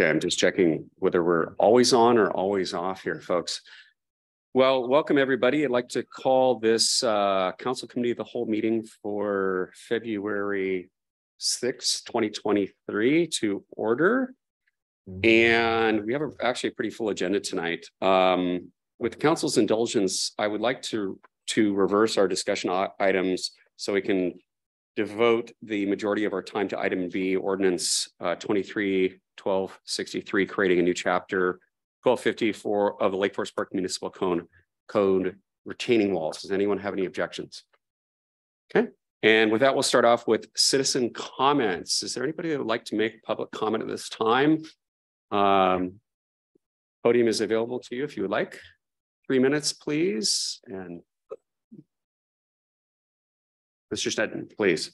Okay, I'm just checking whether we're always on or always off here, folks. Well, welcome, everybody. I'd like to call this uh, Council Committee of the whole meeting for February sixth, twenty twenty-three to order. And we have a- actually a pretty full agenda tonight. Um, with the council's indulgence, I would like to, to reverse our discussion items so we can devote the majority of our time to item B, ordinance uh twenty-three twelve sixty-three, creating a new chapter twelve fifty-four of the Lake Forest Park Municipal Code, Code retaining walls. Does anyone have any objections? Okay, and with that, we'll start off with citizen comments. Is there anybody that would like to make public comment at this time? Um, podium is available to you if you would like. Three minutes, please, and Mr. Stetton, please.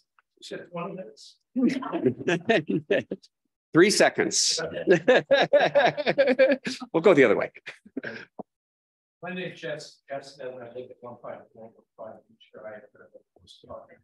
One minutes. Three seconds. We'll go the other way. My Jess, Jess, I at I this talking.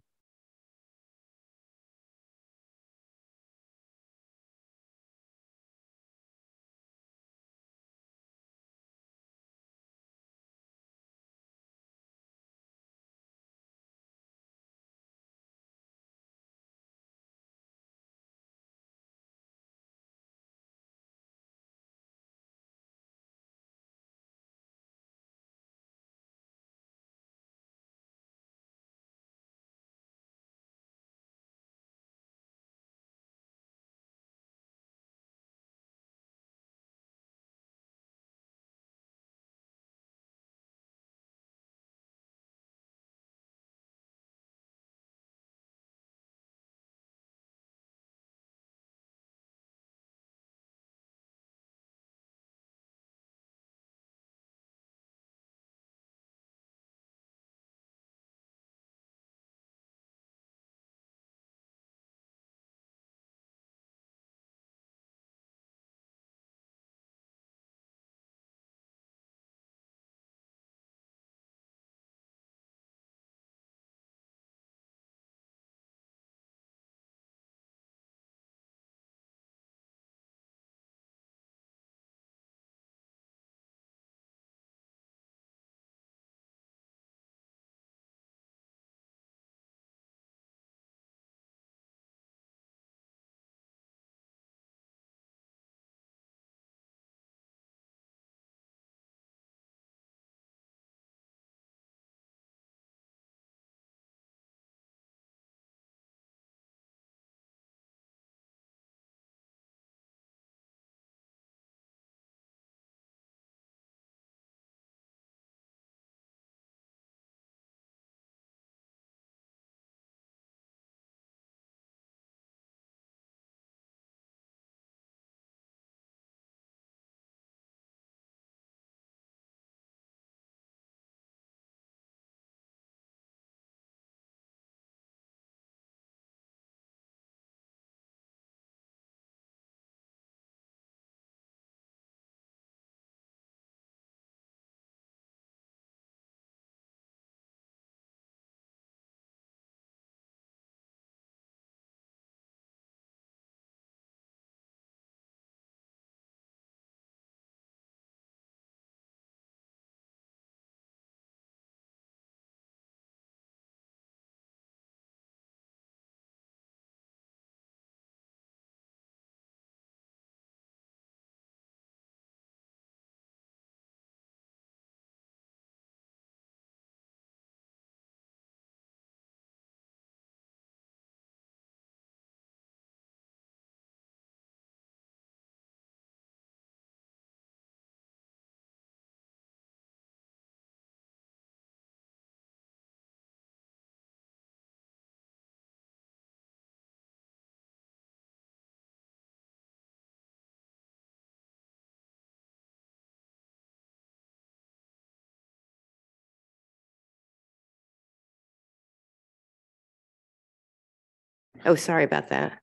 Oh, sorry about that.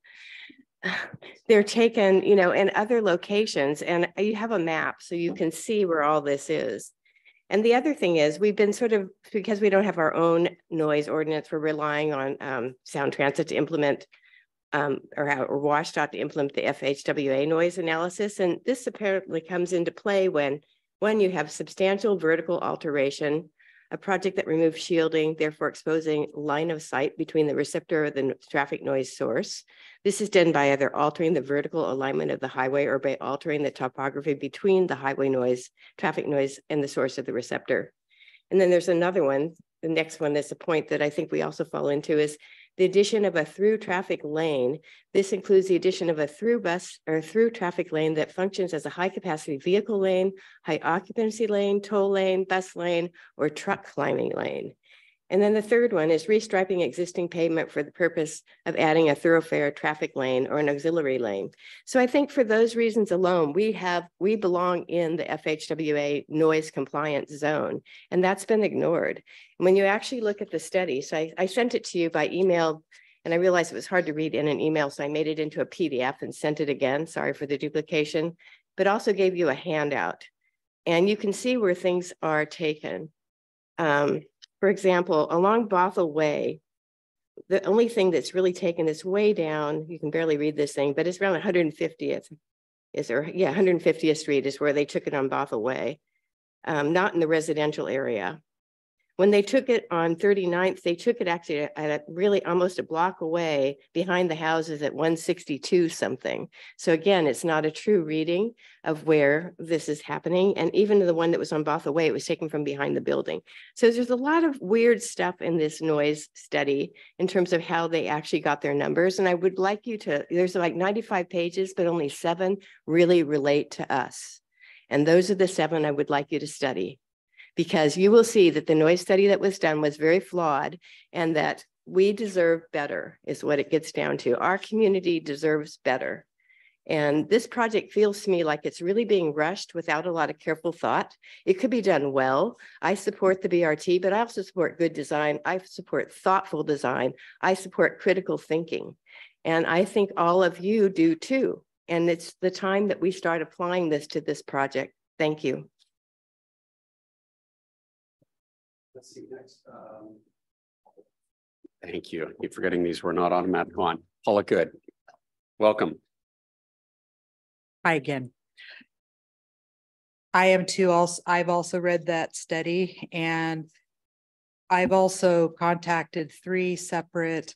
They're taken, you know, in other locations and you have a map so you can see where all this is. And the other thing is we've been sort of, because we don't have our own noise ordinance, we're relying on um, Sound Transit to implement um, or, or WashDOT to implement the FHWA noise analysis. And this apparently comes into play when, when you have substantial vertical alteration, a project that removes shielding, therefore exposing line of sight between the receptor of the traffic noise source. This is done by either altering the vertical alignment of the highway or by altering the topography between the highway noise, traffic noise, and the source of the receptor. And then there's another one, the next one that's a point that I think we also fall into is the addition of a through traffic lane. This includes the addition of a through bus or through traffic lane that functions as a high capacity vehicle lane, high occupancy lane, toll lane, bus lane, or truck climbing lane. And then the third one is restriping existing pavement for the purpose of adding a thoroughfare traffic lane or an auxiliary lane. So I think for those reasons alone, we have, we belong in the FHWA noise compliance zone, and that's been ignored. When you actually look at the study, so I, I sent it to you by email, and I realized it was hard to read in an email, so I made it into a PDF and sent it again. Sorry for the duplication, but also gave you a handout. And you can see where things are taken. Um, for example, along Bothell Way, the only thing that's really taken this way down, you can barely read this thing, but it's around 150th. Is there, yeah, 150th Street is where they took it on Bothell Way, um, not in the residential area. When they took it on 39th, they took it actually at a really almost a block away behind the houses at 162 something. So again, it's not a true reading of where this is happening. And even the one that was on Bothell Way, it was taken from behind the building. So there's a lot of weird stuff in this noise study in terms of how they actually got their numbers. And I would like you to, there's like 95 pages, but only seven really relate to us. And those are the seven I would like you to study because you will see that the noise study that was done was very flawed and that we deserve better is what it gets down to. Our community deserves better. And this project feels to me like it's really being rushed without a lot of careful thought. It could be done well. I support the BRT, but I also support good design. I support thoughtful design. I support critical thinking. And I think all of you do too. And it's the time that we start applying this to this project. Thank you. Let's see next, um, Thank you. Keep forgetting these were not automatic on. Paula Good. Welcome. Hi again. I am too also, I've also read that study and I've also contacted three separate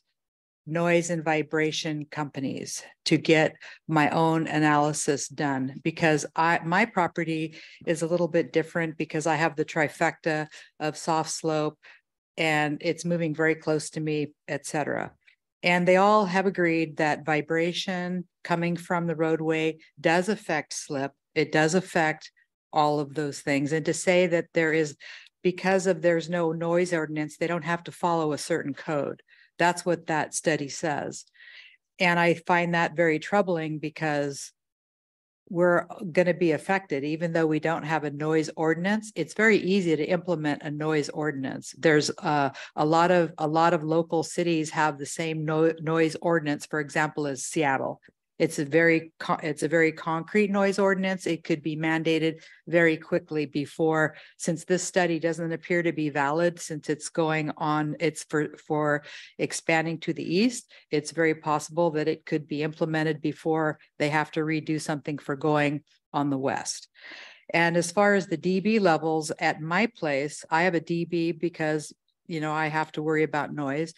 noise and vibration companies to get my own analysis done because I, my property is a little bit different because I have the trifecta of soft slope and it's moving very close to me, et cetera. And they all have agreed that vibration coming from the roadway does affect slip. It does affect all of those things. And to say that there is, because of there's no noise ordinance, they don't have to follow a certain code. That's what that study says. And I find that very troubling because we're going to be affected, even though we don't have a noise ordinance. It's very easy to implement a noise ordinance. There's uh, a lot of a lot of local cities have the same no, noise ordinance, for example, as Seattle. It's a very it's a very concrete noise ordinance. It could be mandated very quickly before, since this study doesn't appear to be valid, since it's going on, it's for for expanding to the east. It's very possible that it could be implemented before they have to redo something for going on the west. And as far as the dB levels at my place, I have a dB because you know I have to worry about noise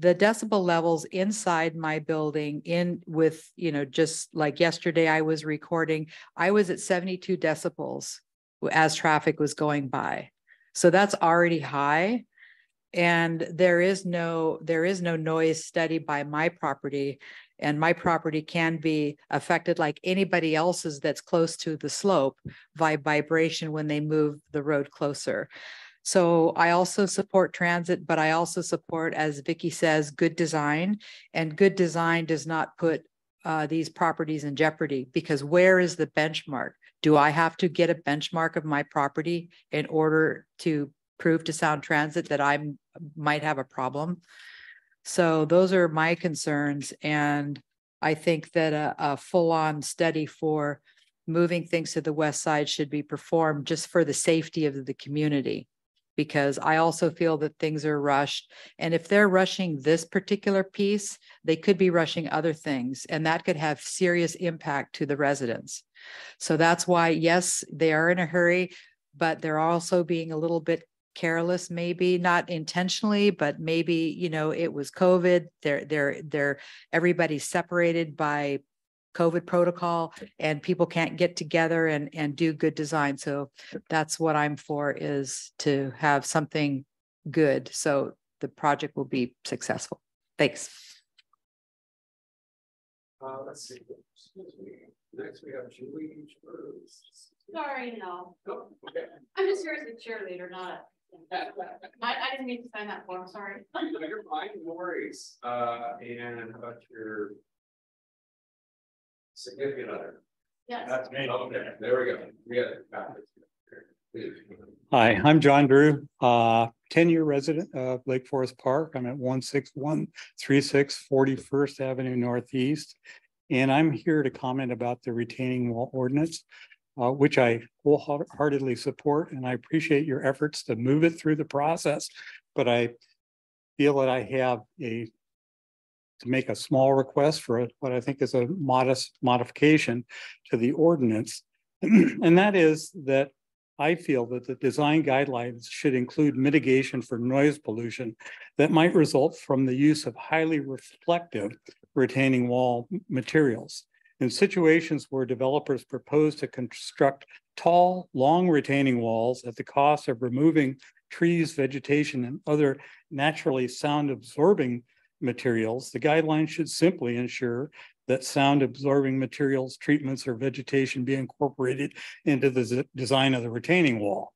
the decibel levels inside my building in with, you know, just like yesterday I was recording, I was at 72 decibels as traffic was going by. So that's already high. And there is no, there is no noise study by my property. And my property can be affected like anybody else's that's close to the slope by vibration when they move the road closer. So I also support transit, but I also support, as Vicky says, good design. And good design does not put uh, these properties in jeopardy because where is the benchmark? Do I have to get a benchmark of my property in order to prove to Sound Transit that I might have a problem? So those are my concerns. And I think that a, a full-on study for moving things to the west side should be performed just for the safety of the community because I also feel that things are rushed. And if they're rushing this particular piece, they could be rushing other things, and that could have serious impact to the residents. So that's why, yes, they are in a hurry, but they're also being a little bit careless, maybe not intentionally, but maybe, you know, it was COVID. They're, they're, they're, everybody's separated by COVID protocol and people can't get together and, and do good design. So that's what I'm for is to have something good. So the project will be successful. Thanks. Uh, let's see. Excuse me. Next, we have Julie. Sorry, no. Oh, okay. I'm just here as a cheerleader, not. a- I, I didn't mean to sign that form, sorry. No, You're fine, no worries. Uh, and how about your significant other? Yes. That's me. Okay, there we go. We got it. Hi, I'm John Drew, uh, ten-year resident of Lake Forest Park. I'm at one six one three six Forty First Avenue Northeast. And I'm here to comment about the retaining wall ordinance, uh, which I wholeheartedly support, and I appreciate your efforts to move it through the process. But I feel that I have a to make a small request for what I think is a modest modification to the ordinance. And that is that I feel that the design guidelines should include mitigation for noise pollution that might result from the use of highly reflective retaining wall materials. In situations where developers propose to construct tall, long retaining walls at the cost of removing trees, vegetation, and other naturally sound absorbing materials, the guidelines should simply ensure that sound absorbing materials, treatments, or vegetation be incorporated into the design of the retaining wall.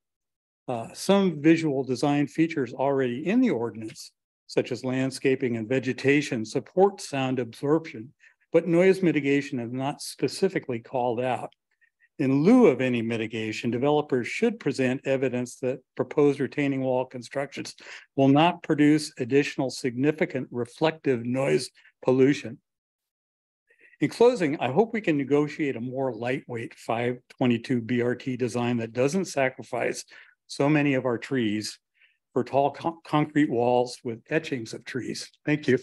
Uh, some visual design features already in the ordinance, such as landscaping and vegetation, support sound absorption, but noise mitigation is not specifically called out. In lieu of any mitigation, developers should present evidence that proposed retaining wall constructions will not produce additional significant reflective noise pollution. In closing, I hope we can negotiate a more lightweight five twenty-two BRT design that doesn't sacrifice so many of our trees for tall con- concrete walls with etchings of trees. Thank you.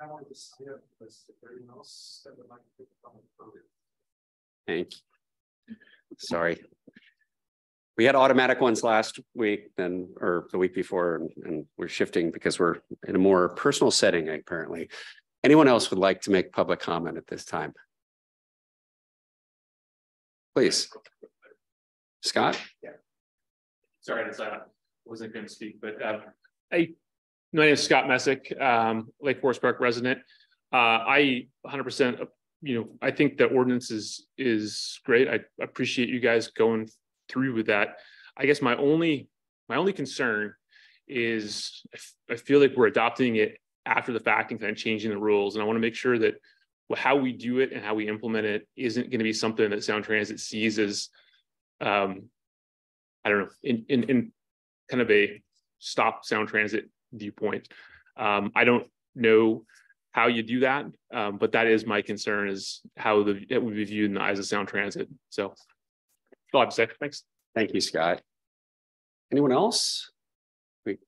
I wanted to see if there's anyone else that would like to make a public comment. Thank you. Sorry. We had automatic ones last week then, or the week before, and- and we're shifting because we're in a more personal setting apparently. Anyone else would like to make public comment at this time? Please. Scott? Yeah. Sorry, that's, uh, wasn't gonna speak, but, uh, I, my name is Scott Messick, um, Lake Forest Park resident. Uh, I hundred percent, you know, I think the ordinance is, is great. I appreciate you guys going through with that. I guess my only, my only concern is I feel like we're adopting it after the fact and kind of changing the rules, and I want to make sure that how we do it and how we implement it isn't going to be something that Sound Transit sees as um, I don't know, in, in, in kind of a stop sound transit viewpoint. Um, I don't know how you do that, um, but that is my concern is how the, it would be viewed in the eyes of sound transit. So. all say. Thanks. Thank you, Scott. Anyone else? We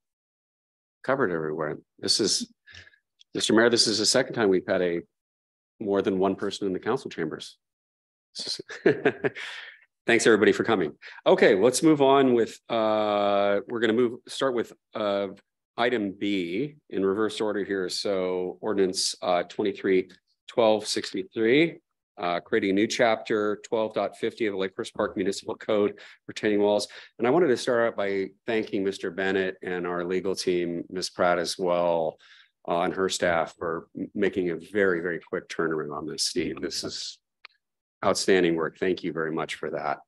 covered everywhere. This is, Mr. Mayor, this is the second time we've had a more than one person in the council chambers. Thanks, everybody, for coming. Okay, let's move on with, uh, we're gonna move, start with, uh, item B in reverse order here. So ordinance, uh, twenty-three twelve sixty-three. Uh, creating a new chapter 12.50 of the Lake Forest Park Municipal Code retaining walls. And I wanted to start out by thanking Mr. Bennett and our legal team, Ms. Pratt as well, uh, and her staff for making a very, very quick turnaround on this, Steve. This is outstanding work. Thank you very much for that.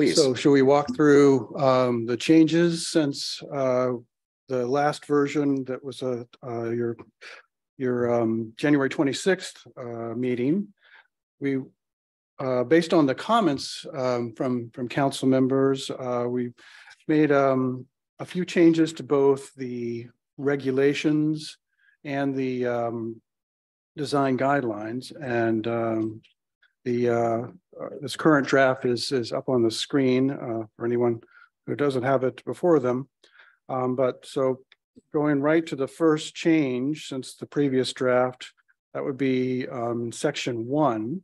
Please, So should we walk through um the changes since uh the last version that was a uh your your um January twenty-sixth uh meeting? We uh based on the comments um from from council members, uh we made um a few changes to both the regulations and the um design guidelines and um the, uh, uh, this current draft is, is up on the screen, uh, for anyone who doesn't have it before them. Um, but so going right to the first change since the previous draft, that would be, um, section one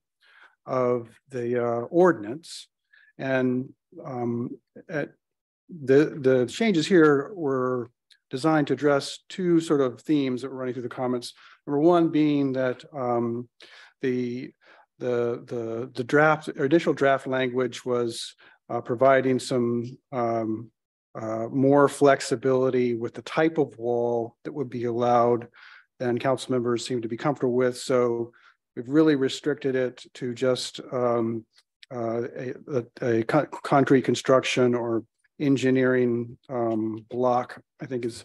of the, uh, ordinance. And, um, at the, the changes here were designed to address two sort of themes that were running through the comments. Number one being that, um, the, the, the, the draft, initial draft language was uh, providing some um, uh, more flexibility with the type of wall that would be allowed than council members seem to be comfortable with. So we've really restricted it to just um, uh, a, a, a con concrete construction or engineering um, block, I think is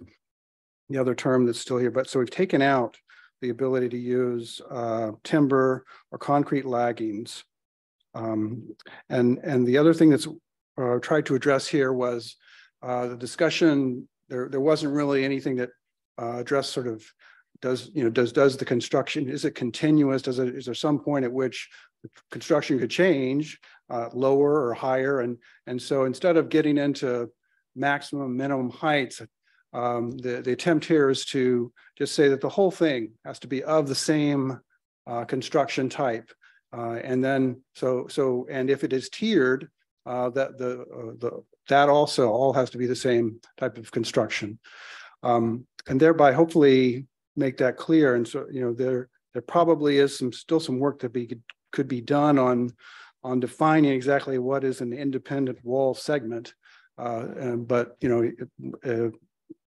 the other term that's still here. But so we've taken out the ability to use uh, timber or concrete laggings. Um, and, and the other thing that's uh, tried to address here was uh, the discussion, there, there wasn't really anything that uh, addressed sort of does, you know, does, does the construction, is it continuous? Does it, is there some point at which construction could change uh, lower or higher? And, and so instead of getting into maximum minimum heights, um, the, the attempt here is to just say that the whole thing has to be of the same uh, construction type. Uh, and then, so, so, and if it is tiered, uh, that the, uh, the, that also all has to be the same type of construction. Um, and thereby hopefully make that clear. And so, you know, there, there probably is some, still some work that be, could be done on, on defining exactly what is an independent wall segment. Uh, and, but, you know, uh,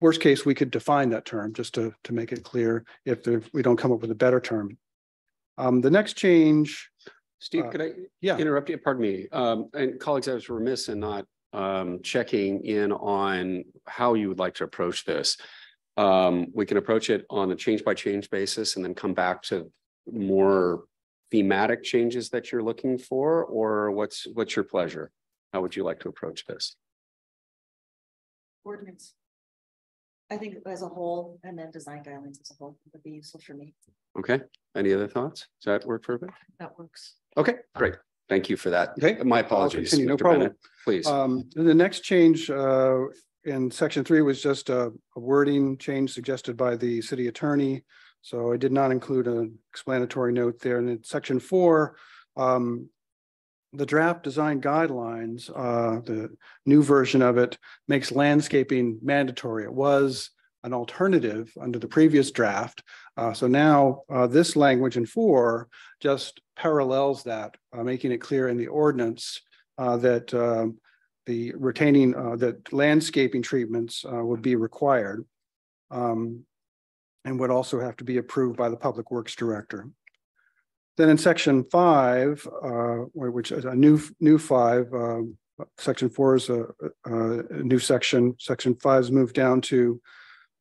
worst case, we could define that term just to, to make it clear if there, we don't come up with a better term. Um, the next change. Steve, uh, could I Yeah, interrupt you? Pardon me. Um, and colleagues, I was remiss in not um, checking in on how you would like to approach this. Um, we can approach it on a change by change basis and then come back to more thematic changes that you're looking for, or what's, what's your pleasure? How would you like to approach this? ordinance. I think as a whole, and then design guidelines as a whole would be useful for me. Okay, any other thoughts? Does that work for everybody? That works. Okay, great. Thank you for that. Okay, My apologies. continue, no Mr. problem. Bennett, Please. Um, the next change, uh, in section three was just a a wording change suggested by the city attorney. So I did not include an explanatory note there. And in section four, um, the draft design guidelines, uh, the new version of it makes landscaping mandatory. It was an alternative under the previous draft. Uh, so now, uh, this language in four just parallels that, uh, making it clear in the ordinance, uh, that, um, the retaining, uh, that landscaping treatments, would be required. Um, and would also have to be approved by the Public Works Director. Then in section five, uh, which is a new, new five, um, section four is a, a, new section. Section five is moved down to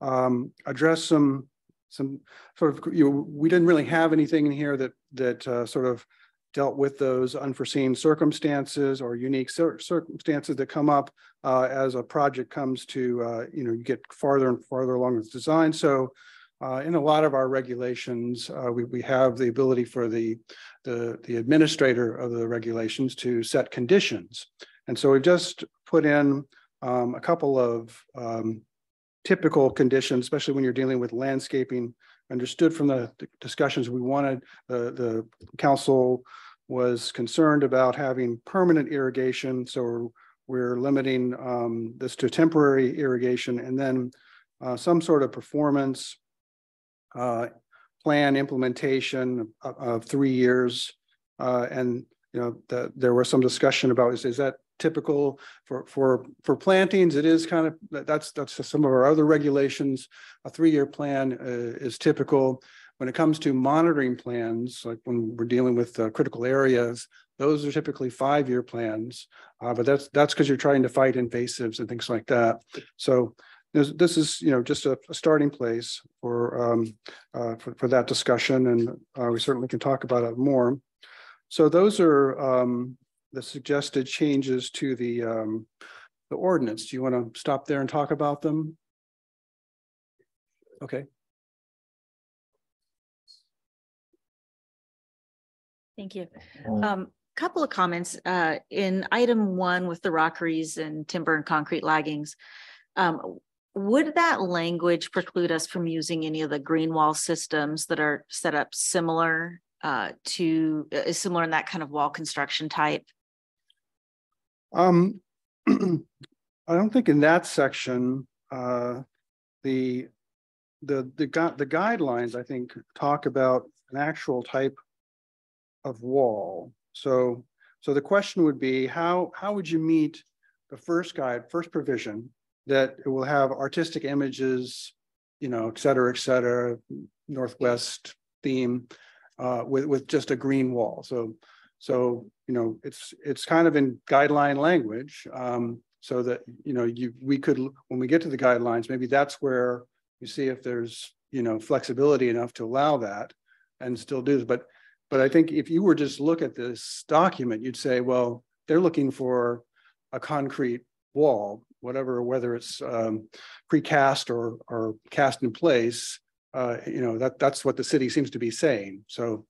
um, address some, some sort of, you, know, we didn't really have anything in here that, that uh, sort of dealt with those unforeseen circumstances or unique cir circumstances that come up uh, as a project comes to, uh, you know, you get farther and farther along with design. So uh, in a lot of our regulations, uh, we, we have the ability for the, the, the administrator of the regulations to set conditions. And so we've just put in um, a couple of um, typical conditions, especially when you're dealing with landscaping. Understood from the discussions we wanted, the, the council was concerned about having permanent irrigation. So we're limiting um, this to temporary irrigation and then uh, some sort of performance uh, plan implementation of, of three years. Uh, and, you know, the, there was some discussion about, is, is that typical for, for, for plantings? It is kind of, that's, that's some of our other regulations. A three-year plan uh, is typical. When it comes to monitoring plans, like when we're dealing with uh, critical areas, those are typically five-year plans. Uh, but that's, that's because you're trying to fight invasives and things like that. So this, this is, you know, just a, a starting place for, um, uh, for, for that discussion, and uh, we certainly can talk about it more. So those are um, the suggested changes to the um, the ordinance. Do you want to stop there and talk about them? Okay. Thank you. Um, couple of comments, uh, in item one with the rockeries and timber and concrete laggings. Um, would that language preclude us from using any of the green wall systems that are set up similar uh, to, uh, similar in that kind of wall construction type? Um, I don't think in that section, uh, the, the, the gu- the guidelines, I think, talk about an actual type of wall. So, so the question would be, how, how would you meet the first guide, first provision, that it will have artistic images, you know, et cetera, et cetera, northwest theme, uh, with, with just a green wall. So, so, you know, it's, it's kind of in guideline language, um, so that, you know, you, we could, when we get to the guidelines, maybe that's where you see if there's, you know, flexibility enough to allow that and still do this. But, but I think if you were just look at this document, you'd say, well, they're looking for a concrete wall, whatever, whether it's um, precast or, or cast in place. Uh, you know, that, that's what the city seems to be saying. So,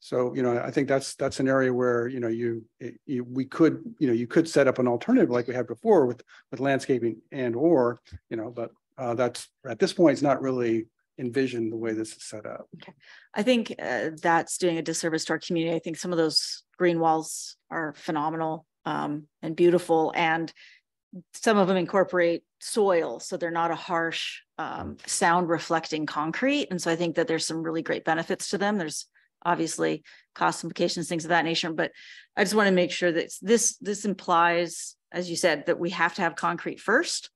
so, you know, I think that's, that's an area where, you know, you, you, we could, you know, you could set up an alternative like we had before with, with landscaping and or, you know, but uh, that's, at this point, it's not really envisioned the way this is set up. I think uh, that's doing a disservice to our community. I think some of those green walls are phenomenal um, and beautiful, and some of them incorporate soil, so they're not a harsh um, sound reflecting concrete. And so I think that there's some really great benefits to them. There's obviously cost implications, things of that nature, but I just want to make sure that this this implies, as you said, that we have to have concrete first.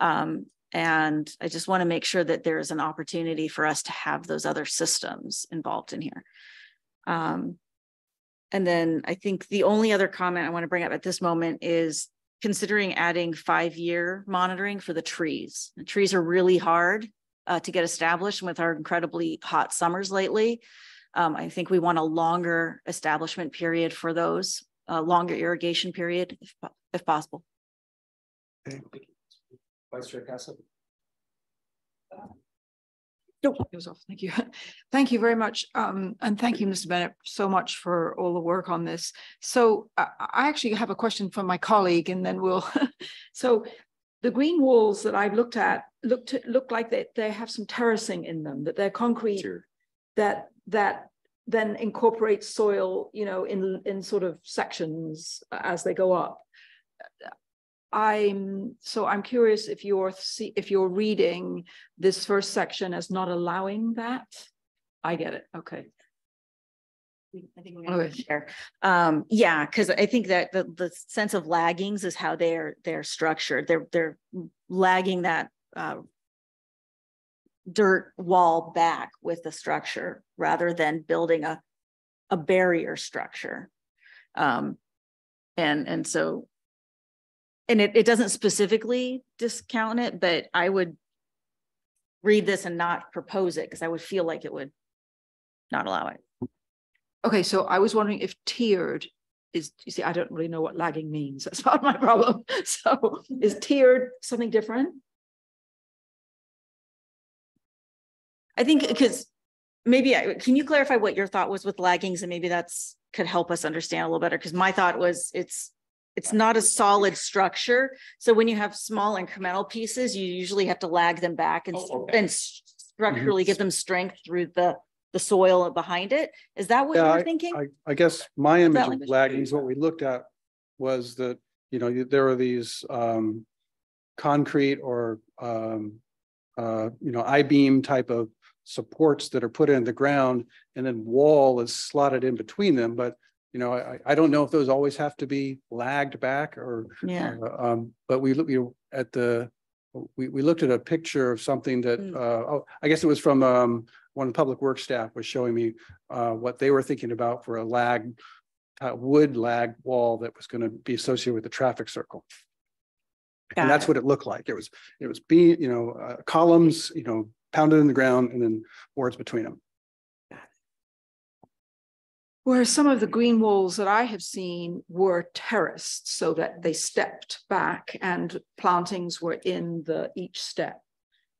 Um, and I just want to make sure that there is an opportunity for us to have those other systems involved in here. Um, and then I think the only other comment I want to bring up at this moment is considering adding five-year monitoring for the trees. The trees are really hard uh, to get established with our incredibly hot summers lately. Um, I think we want a longer establishment period for those, a longer irrigation period if, if possible. Vice Chair Castle. Nope, it was off. Thank you. Thank you very much. Um, and thank you, Mr. Bennett, so much for all the work on this. So I, I actually have a question for my colleague and then we'll, so the green walls that I've looked at look to, look like they, they have some terracing in them, that they're concrete, Sure. that, that then incorporates soil, you know, in, in sort of sections as they go up. I'm so I'm curious if you're see if you're reading this first section as not allowing that. I get it. Okay. I think we're gonna share. Um, yeah, because I think that the, the sense of laggings is how they're they're structured. They're they're lagging that uh, dirt wall back with the structure rather than building a a barrier structure. Um, and and so and it, it doesn't specifically discount it, but I would read this and not propose it because I would feel like it would not allow it. Okay, so I was wondering if tiered is, you see, I don't really know what lagging means. That's not my problem. So is tiered something different? I think because maybe, I- can you clarify what your thought was with laggings and maybe that's could help us understand a little better? Because my thought was it's it's not a solid structure. So when you have small incremental pieces, you usually have to lag them back and, Oh, okay. and structurally give them strength through the, the soil behind it. Is that what Yeah, you're thinking? I, I guess my image of language? is what we looked at was that, you know, there are these um. Concrete or um, uh, you know, I-beam type of supports that are put in the ground and then wall is slotted in between them, but. You know, I, I don't know if those always have to be lagged back or Yeah, uh, Um, but we look, you know, at the, we, we looked at a picture of something that, Mm. uh, oh, I guess it was from, um, one of the public works staff was showing me, uh, what they were thinking about for a lag, uh, wood lag wall that was gonna be associated with the traffic circle. And that's it. what it looked like. It was, it was being, you know, uh, columns, you know, pounded in the ground and then boards between them. Whereas some of the green walls that I have seen were terraced so that they stepped back and plantings were in the each step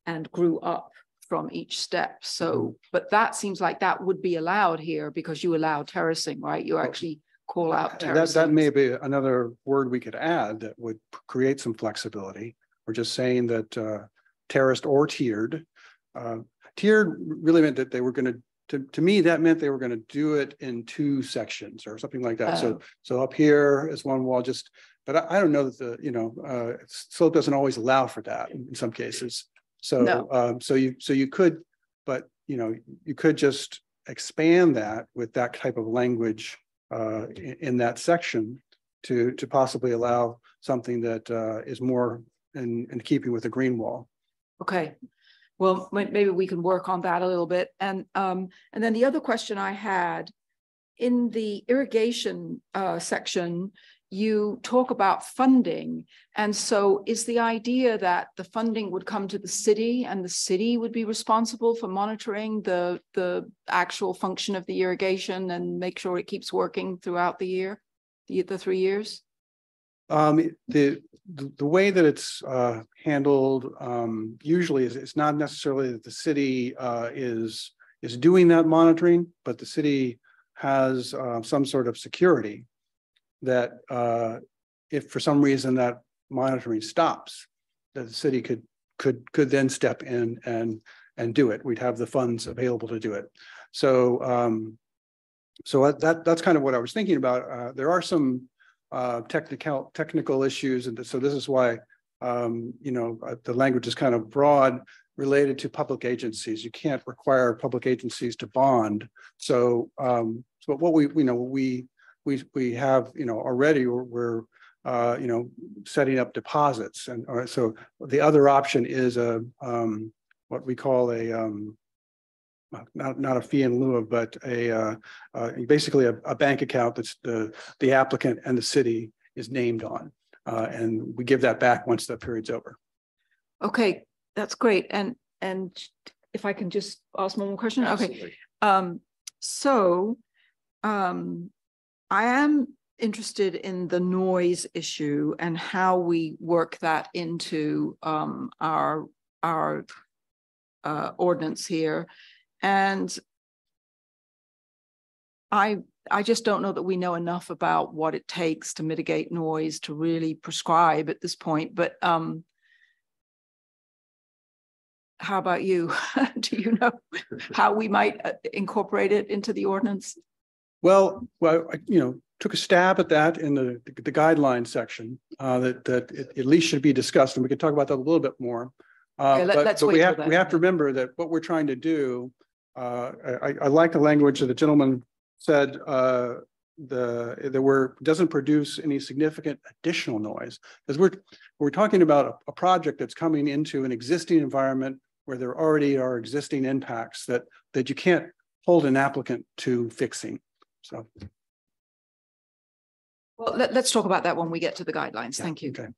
and grew up from each step. So, but that seems like that would be allowed here because you allow terracing, right? You actually call out terracing. That, that may be another word we could add that would create some flexibility. We're just saying that uh, terraced or tiered. Uh, Tiered really meant that they were gonna, to, to to me, that meant they were gonna do it in two sections or something like that. So, Oh. so up here is one wall, just, but I, I don't know that the, you know, uh, slope doesn't always allow for that in some cases. So, No. um, so you, so you could, but, you know, you could just expand that with that type of language uh, in, in that section to, to possibly allow something that uh, is more in, in keeping with the green wall. Okay, well, maybe we can work on that a little bit. And, um, and then the other question I had, in the irrigation, uh, section, you talk about funding. And so is the idea that the funding would come to the city and the city would be responsible for monitoring the, the actual function of the irrigation and make sure it keeps working throughout the year, the, the three years? Um, the, the, way that it's uh, handled um, usually is it's not necessarily that the city uh, is, is doing that monitoring, but the city has uh, some sort of security that uh, if for some reason that monitoring stops, that the city could, could, could then step in and, and do it. We'd have the funds available to do it. So, um, so that, that's kind of what I was thinking about. Uh, there are some uh, technical, technical issues. And so this is why, um, you know, uh, the language is kind of broad related to public agencies. You can't require public agencies to bond. So, um, so what we, you know, we, we, we have, you know, already we're, uh, you know, setting up deposits. And right, so the other option is a, um, what we call a, um, not, not a fee in lieu of, but a, uh, uh, basically a, a bank account that's the, the applicant and the city is named on. Uh, and we give that back once the period's over. Okay, that's great. And, and if I can just ask one more question? Okay. Um, so, um, I am interested in the noise issue and how we work that into, um, our, our, uh, ordinance here. And I, I just don't know that we know enough about what it takes to mitigate noise to really prescribe at this point, but, um, how about you? Do you know how we might uh, incorporate it into the ordinance? Well, well, I, you know, took a stab at that in the, the guidelines section, uh, that, that it at least should be discussed, and we could talk about that a little bit more. Uh, Okay, let- but, but we have, we have to remember that what we're trying to do, uh, I, I- I like the language that the gentleman said, uh, the, there were, doesn't produce any significant additional noise. Because we're, we're talking about a, a project that's coming into an existing environment where there already are existing impacts that, that you can't hold an applicant to fixing. So. Well, let, let's talk about that when we get to the guidelines. yeah, Thank you. Okay.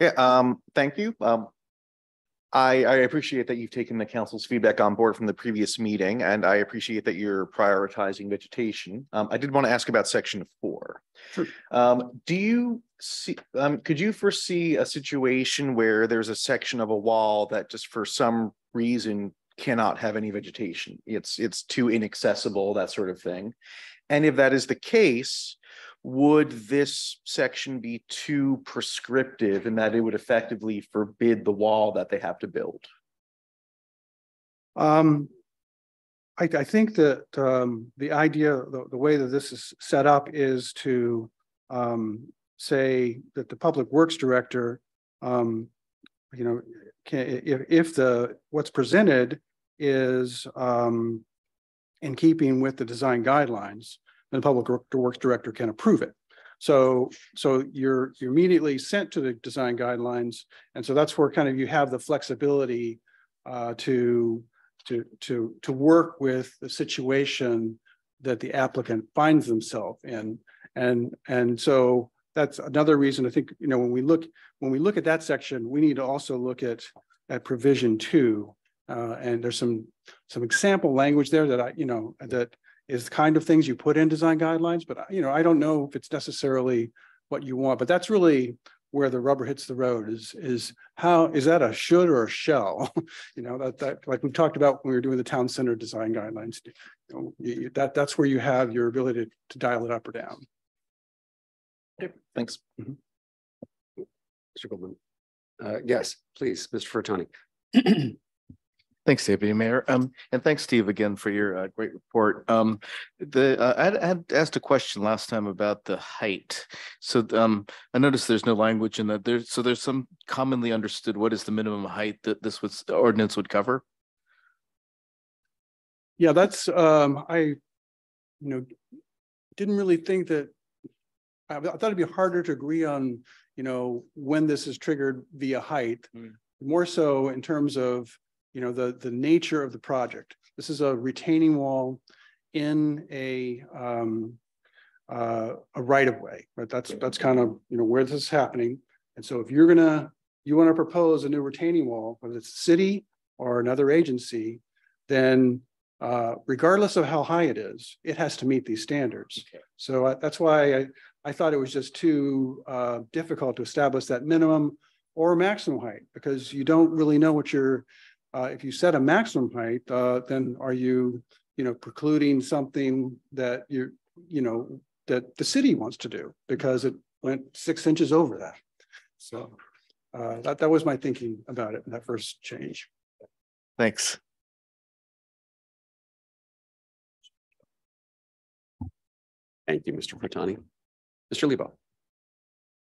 Yeah, um, thank you. Um, I, I appreciate that you've taken the council's feedback on board from the previous meeting, and I appreciate that you're prioritizing vegetation. Um, I did want to ask about section four. Sure. Um, do you see, um, could you foresee a situation where there's a section of a wall that just for some reason cannot have any vegetation? It's, it's too inaccessible, that sort of thing. And if that is the case, would this section be too prescriptive in that it would effectively forbid the wall that they have to build? Um, I, I think that, um, the idea, the, the way that this is set up is to, um, say that the Public Works Director, um, you know, can, if, if the, what's presented is, um, in keeping with the design guidelines, then the Public Works Director can approve it. So, so you're, you're immediately sent to the design guidelines. And so that's where kind of you have the flexibility, uh, to, to, to, to work with the situation that the applicant finds themselves in. And, and so that's another reason I think, you know, when we look, when we look at that section, we need to also look at, at provision two. Uh, and there's some, some example language there that I, you know, that is the kind of things you put in design guidelines, but you know, I don't know if it's necessarily what you want, but that's really where the rubber hits the road is, is how, is that a should or a shall? You know, that, that, like we talked about when we were doing the town center design guidelines. You know, you- you- that, that's where you have your ability to- to dial it up or down. Thanks. Mr. Goldman. Uh, yes, please, Mr. Furutani. Thanks, Deputy Mayor. Um, and thanks, Steve, again for your uh, great report. Um, the, uh, I had- asked a question last time about the height. So, um, I noticed there's no language in that there's, so there's some commonly understood, what is the minimum height that this was, the ordinance would cover? Yeah, that's, um, I, you know, didn't really think that. I I thought it'd be harder to agree on, you know, when this is triggered via height. Mm. More so in terms of, you know, the, the nature of the project. This is a retaining wall in a, um, uh, a right of way, but that's, that's kind of, you know, where this is happening. And so if you're gonna, you want to propose a new retaining wall, whether it's the city or another agency, then uh, regardless of how high it is, it has to meet these standards. Okay. So I- that's why I, I thought it was just too uh, difficult to establish that minimum or maximum height, because you don't really know what you're, uh, if you set a maximum height, uh, then are you, you know, precluding something that you're, you know, that the city wants to do because it went six inches over that. So uh, that, that was my thinking about it, in that first change. Thanks. Thank you, Mr. Furutani. Mr. Lebo.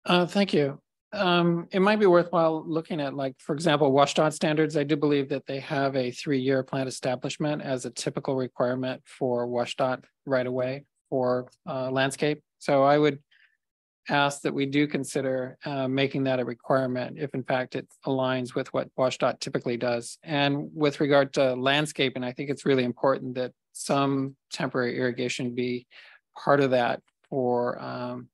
Uh, thank you. Um, it might be worthwhile looking at like, for example, WSDOT standards. I do believe that they have a three-year plant establishment as a typical requirement for WSDOT right away for uh, landscape. So I would ask that we do consider uh, making that a requirement if in fact it aligns with what WSDOT typically does. And with regard to landscaping, I think it's really important that some temporary irrigation be part of that for um,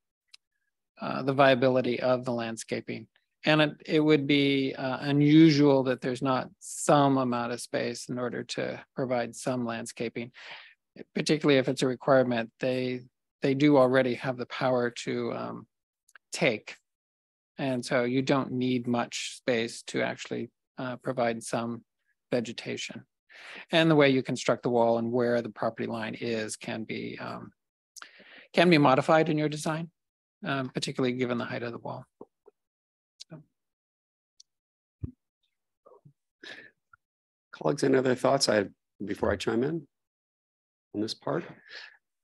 uh, the viability of the landscaping. And it, it would be uh, unusual that there's not some amount of space in order to provide some landscaping. Particularly if it's a requirement, they, they do already have the power to um, take. And so you don't need much space to actually uh, provide some vegetation. And the way you construct the wall and where the property line is can be um, can be modified in your design, um, particularly given the height of the wall. So, Colleagues, any other thoughts I, before I chime in? On this part?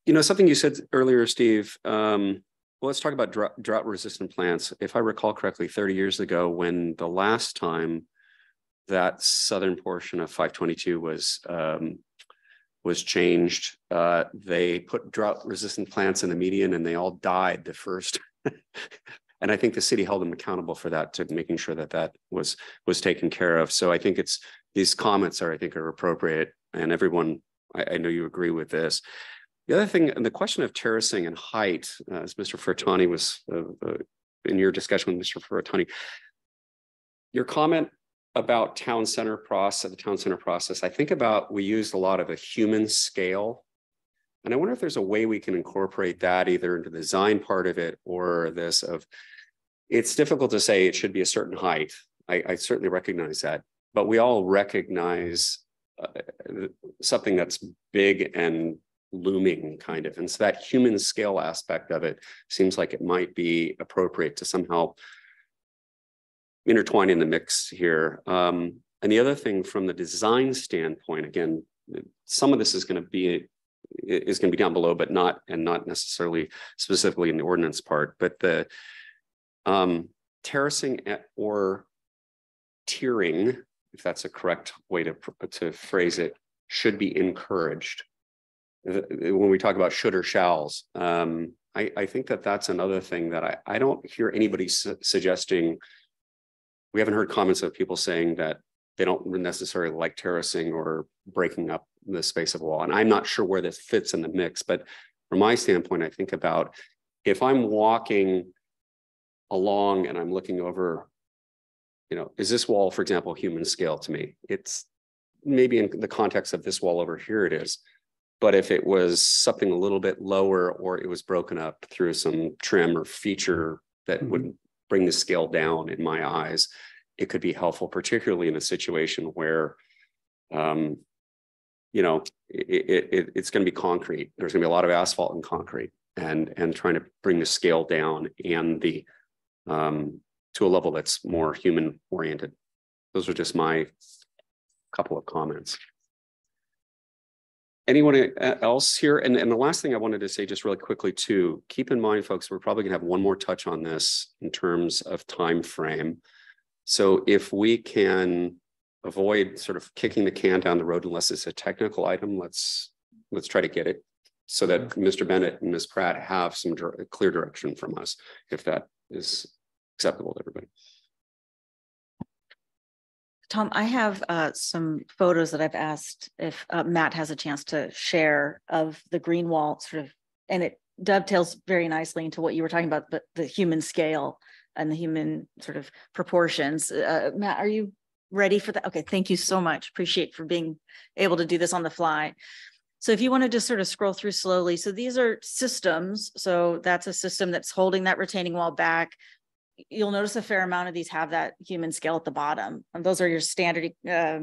You know, something you said earlier, Steve, um, well, let's talk about drought, drought resistant plants. If I recall correctly, thirty years ago, when the last time that southern portion of five twenty-two was, um, was changed, uh, they put drought resistant plants in the median and they all died the first. And I think the city held them accountable for that, to making sure that that was, was taken care of. So I think it's, these comments are, I think are appropriate and everyone, I, I know you agree with this. The other thing, and the question of terracing and height, uh, as Mr. Furutani was, uh, uh, in your discussion with Mr. Furutani. Your comment about town center process, the town center process, I think about, we used a lot of a human scale. And I wonder if there's a way we can incorporate that either into the design part of it or this of. It's difficult to say it should be a certain height. I, I certainly recognize that, but we all recognize. uh, something that's big and looming kind of, and so that human scale aspect of it seems like it might be appropriate to somehow. Intertwine in the mix here. Um, and the other thing from the design standpoint, again, some of this is going to be is going to be down below, but not and not necessarily specifically in the ordinance part, but the um terracing or tiering, if that's a correct way to to phrase it, should be encouraged. When we talk about should or shalls, um, I I think that that's another thing that I I don't hear anybody su- suggesting. We haven't heard comments of people saying that they don't necessarily like terracing or breaking up the space of a wall. And I'm not sure where this fits in the mix, but from my standpoint, I think about if I'm walking along and I'm looking over, you know, is this wall, for example, human scale to me? It's maybe in the context of this wall over here it is. But if it was something a little bit lower or it was broken up through some trim or feature that mm-hmm. would bring the scale down in my eyes, it could be helpful, particularly in a situation where um, you know, it, it, it's going to be concrete. There's going to be a lot of asphalt and concrete and, and trying to bring the scale down and the, um, to a level that's more human oriented. Those are just my couple of comments. Anyone uh, else here? And, and the last thing I wanted to say just really quickly too, keep in mind, folks, we're probably gonna have one more touch on this in terms of time frame. So if we can avoid sort of kicking the can down the road unless it's a technical item. Let's let's try to get it so that mm-hmm. Mr. Bennett and Ms. Pratt have some clear direction from us, if that is acceptable to everybody. Tom, I have uh, some photos that I've asked if uh, Matt has a chance to share of the green wall sort of, and it dovetails very nicely into what you were talking about, but the human scale and the human sort of proportions. Uh, Matt, are you ready for that? Okay, thank you so much. Appreciate for being able to do this on the fly. So if you want to just sort of scroll through slowly. So these are systems. So that's a system that's holding that retaining wall back. You'll notice a fair amount of these have that human scale at the bottom. And those are your standard uh,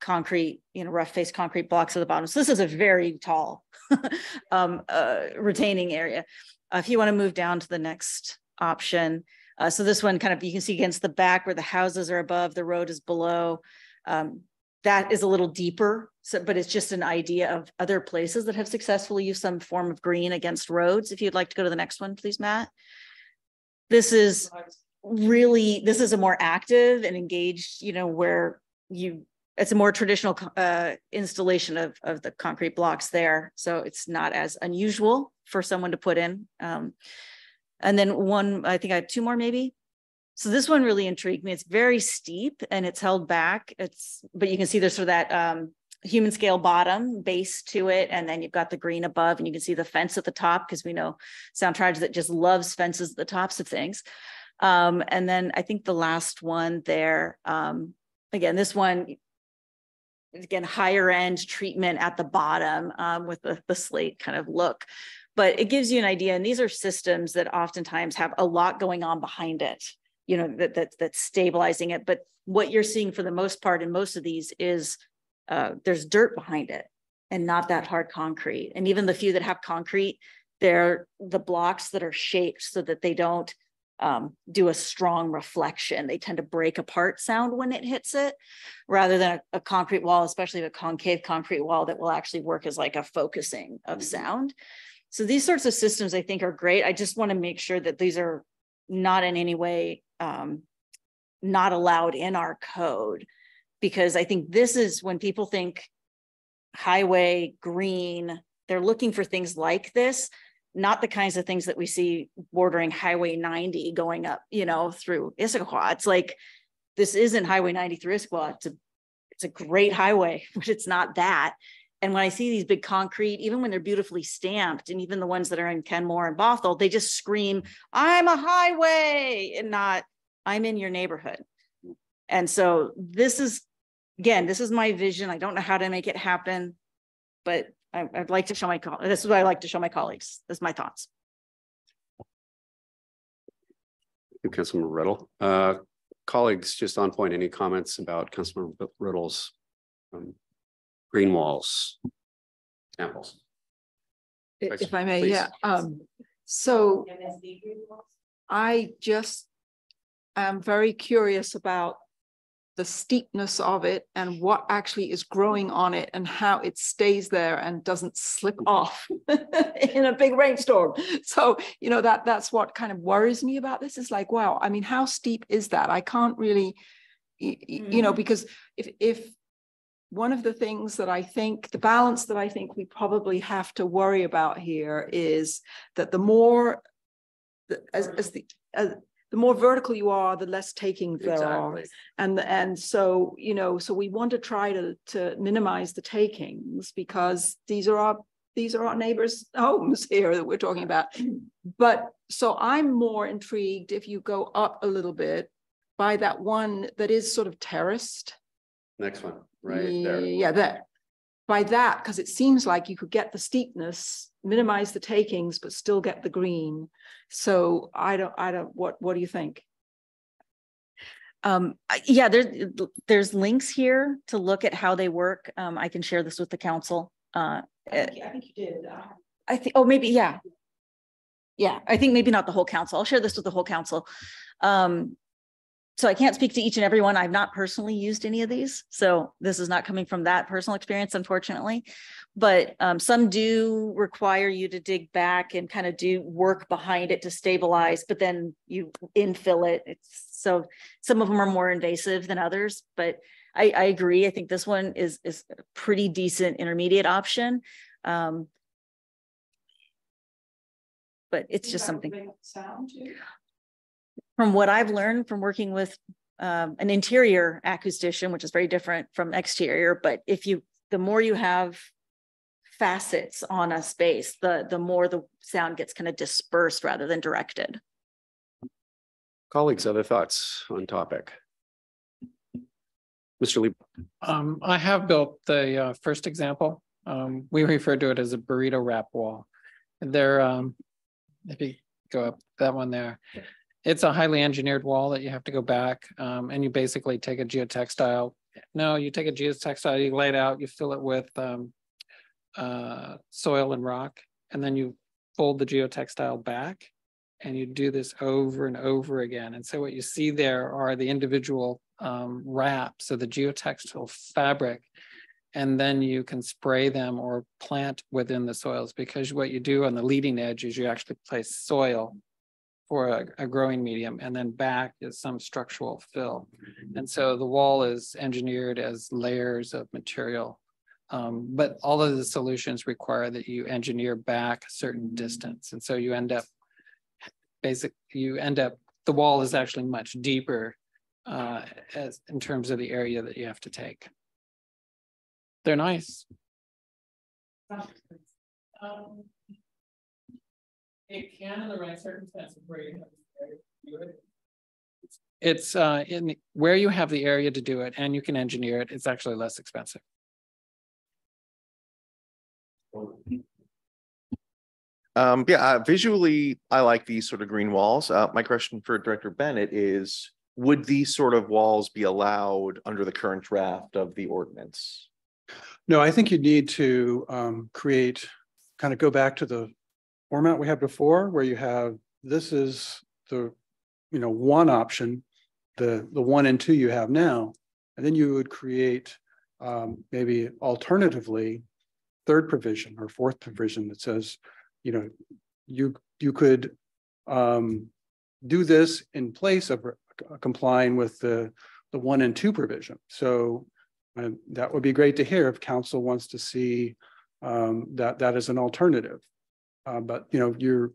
concrete, you know, rough face concrete blocks at the bottom. So this is a very tall um, uh, retaining area. Uh, if you want to move down to the next option, uh, so this one kind of, you can see against the back where the houses are above, the road is below. Um, that is a little deeper, so, but it's just an idea of other places that have successfully used some form of green against roads. If you'd like to go to the next one, please, Matt. This is really, this is a more active and engaged, you know, where you, it's a more traditional uh, installation of, of the concrete blocks there. So it's not as unusual for someone to put in. Um, and then one, I think I have two more maybe. So this one really intrigued me. It's very steep and it's held back. It's, but you can see there's sort of that um, human scale bottom base to it. And then you've got the green above and you can see the fence at the top because we know Sound Transit that just loves fences at the tops of things. Um, and then I think the last one there, um, again, this one, again, higher end treatment at the bottom um, with the, the slate kind of look but it gives you an idea. And these are systems that oftentimes have a lot going on behind it, you know, that, that that's stabilizing it. But what you're seeing for the most part in most of these is uh, there's dirt behind it and not that hard concrete. And even the few that have concrete, they're the blocks that are shaped so that they don't um, do a strong reflection. They tend to break apart sound when it hits it, rather than a, a, concrete wall, especially a concave concrete wall that will actually work as like a focusing of sound. So these sorts of systems I think are great. I just want to make sure that these are not in any way um, not allowed in our code, because I think this is when people think highway, green, they're looking for things like this, not the kinds of things that we see bordering Highway 90 going up, you know, through Issaquah. It's like, this isn't Highway 90 through Issaquah. It's a, it's a great highway, but it's not that. And when I see these big concrete, even when they're beautifully stamped, and even the ones that are in Kenmore and Bothell, they just scream, I'm a highway, and not, I'm in your neighborhood. And so this is, again, this is my vision. I don't know how to make it happen, but I, would like to show my, this is what I like to show my colleagues. This is my thoughts. Councilman Riddle. Uh, colleagues, just on point, any comments about Councilman Riddle's um, green walls, examples. If I may, yeah. Um, so I just am very curious about the steepness of it and what actually is growing on it and how it stays there and doesn't slip off in a big rainstorm. So, you know, that that's what kind of worries me about this is like, wow, I mean, how steep is that? I can't really, you, mm. you know, mm. because if if one of the things that I think, the balance that I think we probably have to worry about here is that the more, as, as the, as, the more vertical you are, the less takings there exactly. are. And, and so, you know, so we want to try to, to minimize the takings because these are our, these are our neighbors' homes here that we're talking about. But so I'm more intrigued if you go up a little bit by that one that is sort of terraced. Next one right there. Yeah, that by that, because it seems like you could get the steepness, minimize the takings, but still get the green. So I don't, I don't, what, what do you think? Um, yeah, there, there's links here to look at how they work. Um, I can share this with the council. Uh, I think you did. I think, oh, maybe, yeah. Yeah, I think maybe not the whole council. I'll share this with the whole council. Um, so I can't speak to each and every one. I've not personally used any of these. So this is not coming from that personal experience, unfortunately. But um, some do require you to dig back and kind of do work behind it to stabilize, but then you infill it. It's so some of them are more invasive than others, but I, I agree. I think this one is is a pretty decent intermediate option. Um, but it's just something Sound too. From what I've learned from working with um, an interior acoustician, which is very different from exterior, but if you, the more you have facets on a space, the, the more the sound gets kind of dispersed rather than directed. Colleagues, other thoughts on topic? Mr. Lee, Um, I have built the uh, first example. Um, we refer to it as a burrito wrap wall. They're, um, if you go up that one there, it's a highly engineered wall that you have to go back, um, and you basically take a geotextile. No, you take a geotextile, you lay it out, you fill it with, um, uh, soil and rock, and then you fold the geotextile back. And you do this over and over again. And so what you see there are the individual um, wraps of the geotextile fabric. And then you can spray them or plant within the soils because what you do on the leading edge is you actually place soil for a, a growing medium and then back is some structural fill. And so the wall is engineered as layers of material. Um, but all of the solutions require that you engineer back a certain distance. And so you end up basic, you end up, the wall is actually much deeper uh, as in terms of the area that you have to take. They're nice. Um, It can in the right circumstances where you have. It's uh in where you have the area to do it and you can engineer it, it's actually less expensive. Um, yeah, uh, visually, I like these sort of green walls. Uh, my question for Director Bennett is, would these sort of walls be allowed under the current draft of the ordinance? No, I think you need to um create, kind of go back to the format we had before, where you have, this is the, you know, one option, the, the one and two you have now. And then you would create um maybe alternatively, third provision or fourth provision that says, you know, you, you could um do this in place of complying with the, the one and two provision. So that would be great to hear if council wants to see um, that, that is an alternative. Uh, but, you know, you're,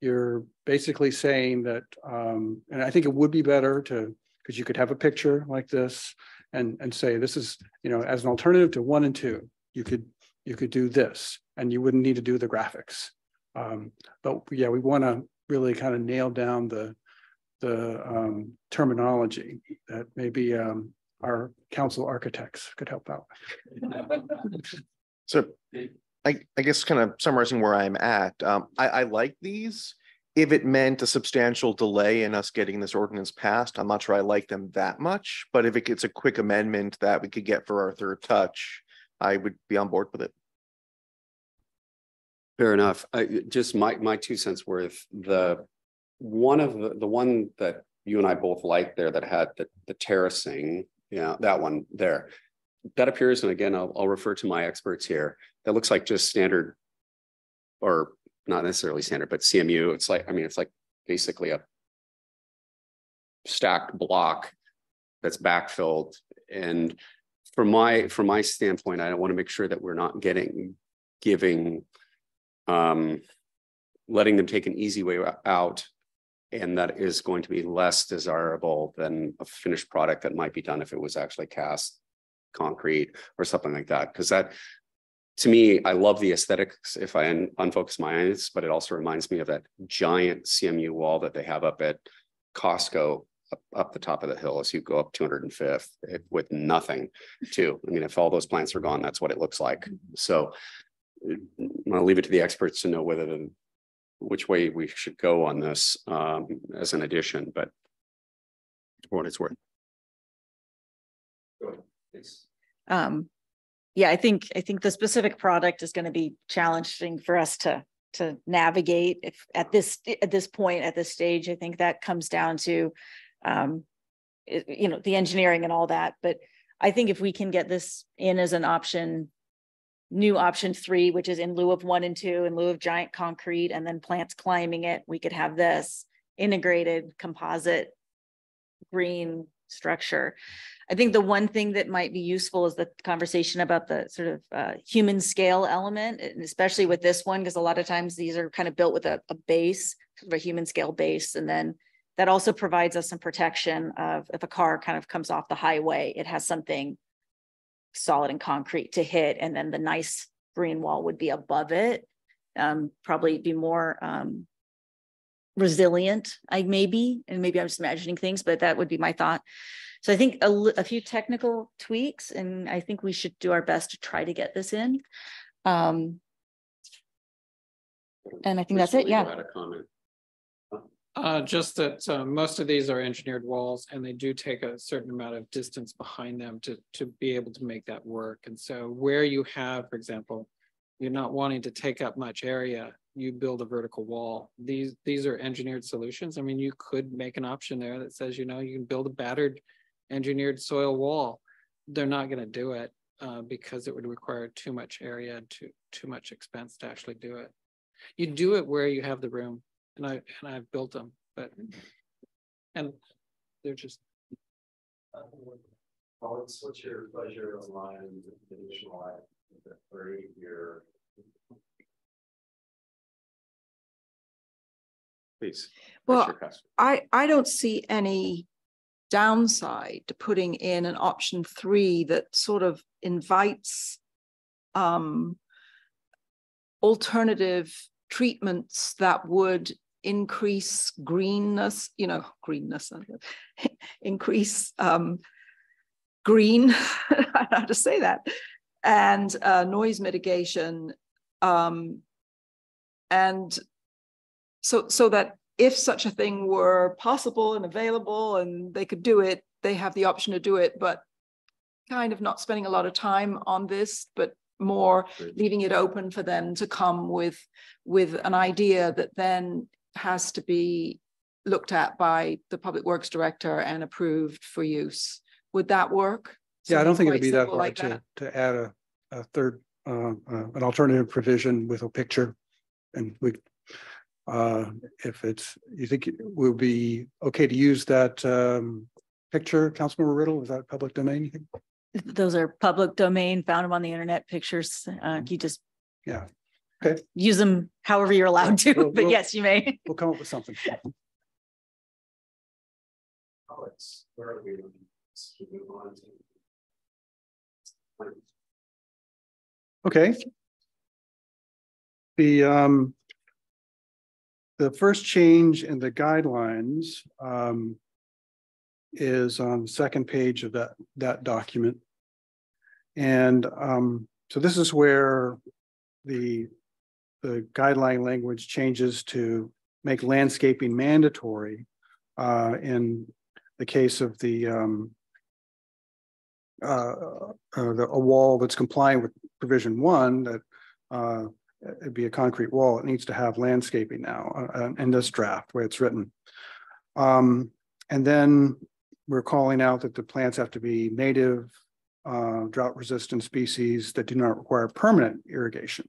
you're basically saying that, um, and I think it would be better to, because you could have a picture like this and, and say, this is, you know, as an alternative to one and two, you could, you could do this and you wouldn't need to do the graphics. Um, but yeah, we want to really kind of nail down the, the um, terminology that maybe um, our council architects could help out. So I, I guess kind of summarizing where I'm at, um, I, I like these. If it meant a substantial delay in us getting this ordinance passed, I'm not sure I like them that much. But if it gets a quick amendment that we could get for our third touch, I would be on board with it. Fair enough. I just my my two cents worth, the one of the, the one that you and I both liked there that had the the terracing, yeah, that one there. That appears, and again, I'll I'll refer to my experts here. That looks like just standard or not necessarily standard, but CMU. It's like, I mean, it's like basically a stacked block that's backfilled. And from my from my standpoint, I don't want to make sure that we're not getting giving um, letting them take an easy way out. And that is going to be less desirable than a finished product that might be done if it was actually cast concrete or something like that. Because that, to me, I love the aesthetics if I un- unfocus my eyes, but it also reminds me of that giant CMU wall that they have up at Costco up, up the top of the hill as you go up 205th eh, with nothing too. I mean, if all those plants are gone, that's what it looks like. So I'll leave it to the experts to know whether the, which way we should go on this um, as an addition, but for what it's worth. Please. Um, yeah, I think, I think the specific product is gonna be challenging for us to, to navigate if at this, at this point, at this stage, I think that comes down to um, you know, the engineering and all that, but I think if we can get this in as an option, new option three, which is in lieu of one and two, in lieu of giant concrete and then plants climbing it, we could have this integrated composite green structure. I think the one thing that might be useful is the conversation about the sort of uh, human scale element, and especially with this one, because a lot of times these are kind of built with a, a base, sort of a human scale base, and then that also provides us some protection of if a car kind of comes off the highway, it has something solid and concrete to hit, and then the nice green wall would be above it. Um, probably be more um resilient, I maybe, and maybe I'm just imagining things, but that would be my thought. So I think a, a few technical tweaks, and I think we should do our best to try to get this in. Um, and I think that's it, yeah. had a comment. Uh, just that, uh, most of these are engineered walls and they do take a certain amount of distance behind them to, to be able to make that work. And so where you have, for example, you're not wanting to take up much area, you build a vertical wall. These, these are engineered solutions. I mean, you could make an option there that says, you know, you can build a battered engineered soil wall. They're not gonna do it, uh, because it would require too much area and too, too much expense to actually do it. You do it where you have the room, and I, and I've built them, but. And they're just, What's, what's your pleasure of line additional the three year? Please. Well, I, I don't see any downside to putting in an option three that sort of invites um, alternative treatments that would increase greenness, you know, greenness, increase um, green, I don't know how to say that, and uh, noise mitigation. Um, and so, so that if such a thing were possible and available and they could do it, they have the option to do it, but kind of not spending a lot of time on this, but more leaving it open for them to come with, with an idea that then has to be looked at by the Public Works Director and approved for use. Would that work? Yeah, I don't think it'd be that hard like to, that? to add a, a third, uh, uh, an alternative provision with a picture. And we, uh, if it's, you think it will be okay to use that, um, picture, Councilmember Riddle, is that public domain? you think? Those are public domain, found them on the internet pictures. Uh, you just Yeah, okay, use them however you're allowed to, We'll- but we'll- yes, you may. we'll come up with something. Alex, where are we? Should we move on to- Okay. The um. The first change in the guidelines um. Is on the second page of that, that document. And um, so this is where the. The guideline language changes to make landscaping mandatory. Uh, in the case of the um. Uh, uh, the, a wall that's complying with provision one that uh, it'd be a concrete wall. It needs to have landscaping now uh, uh, in this draft where it's written. Um, and then we're calling out that the plants have to be native, uh, drought resistant species that do not require permanent irrigation.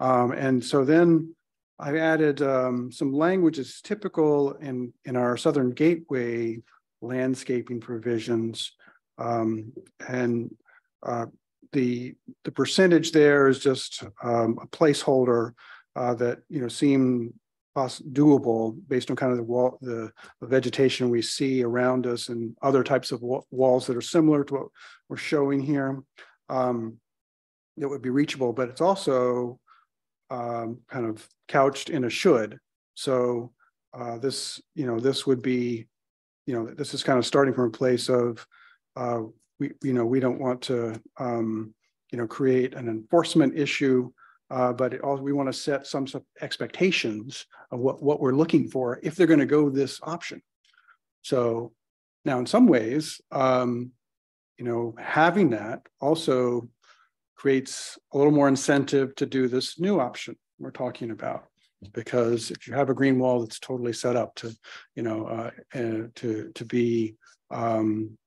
Um, and so then I've added um, some language that's typical in, in our Southern Gateway landscaping provisions. Um, and uh, the, the percentage there is just um, a placeholder uh, that, you know, seem poss- doable based on kind of the wall, the the vegetation we see around us and other types of wa- walls that are similar to what we're showing here. Um, that would be reachable, but it's also um, kind of couched in a should. So uh, this, you know, this would be, you know, this is kind of starting from a place of uh, we, you know, we don't want to, um, you know, create an enforcement issue. Uh, but it also, we want to set some expectations of what, what we're looking for if they're going to go this option. So now in some ways, um, you know, having that also creates a little more incentive to do this new option we're talking about. Because if you have a green wall that's totally set up to, you know, uh, uh, to, to be um,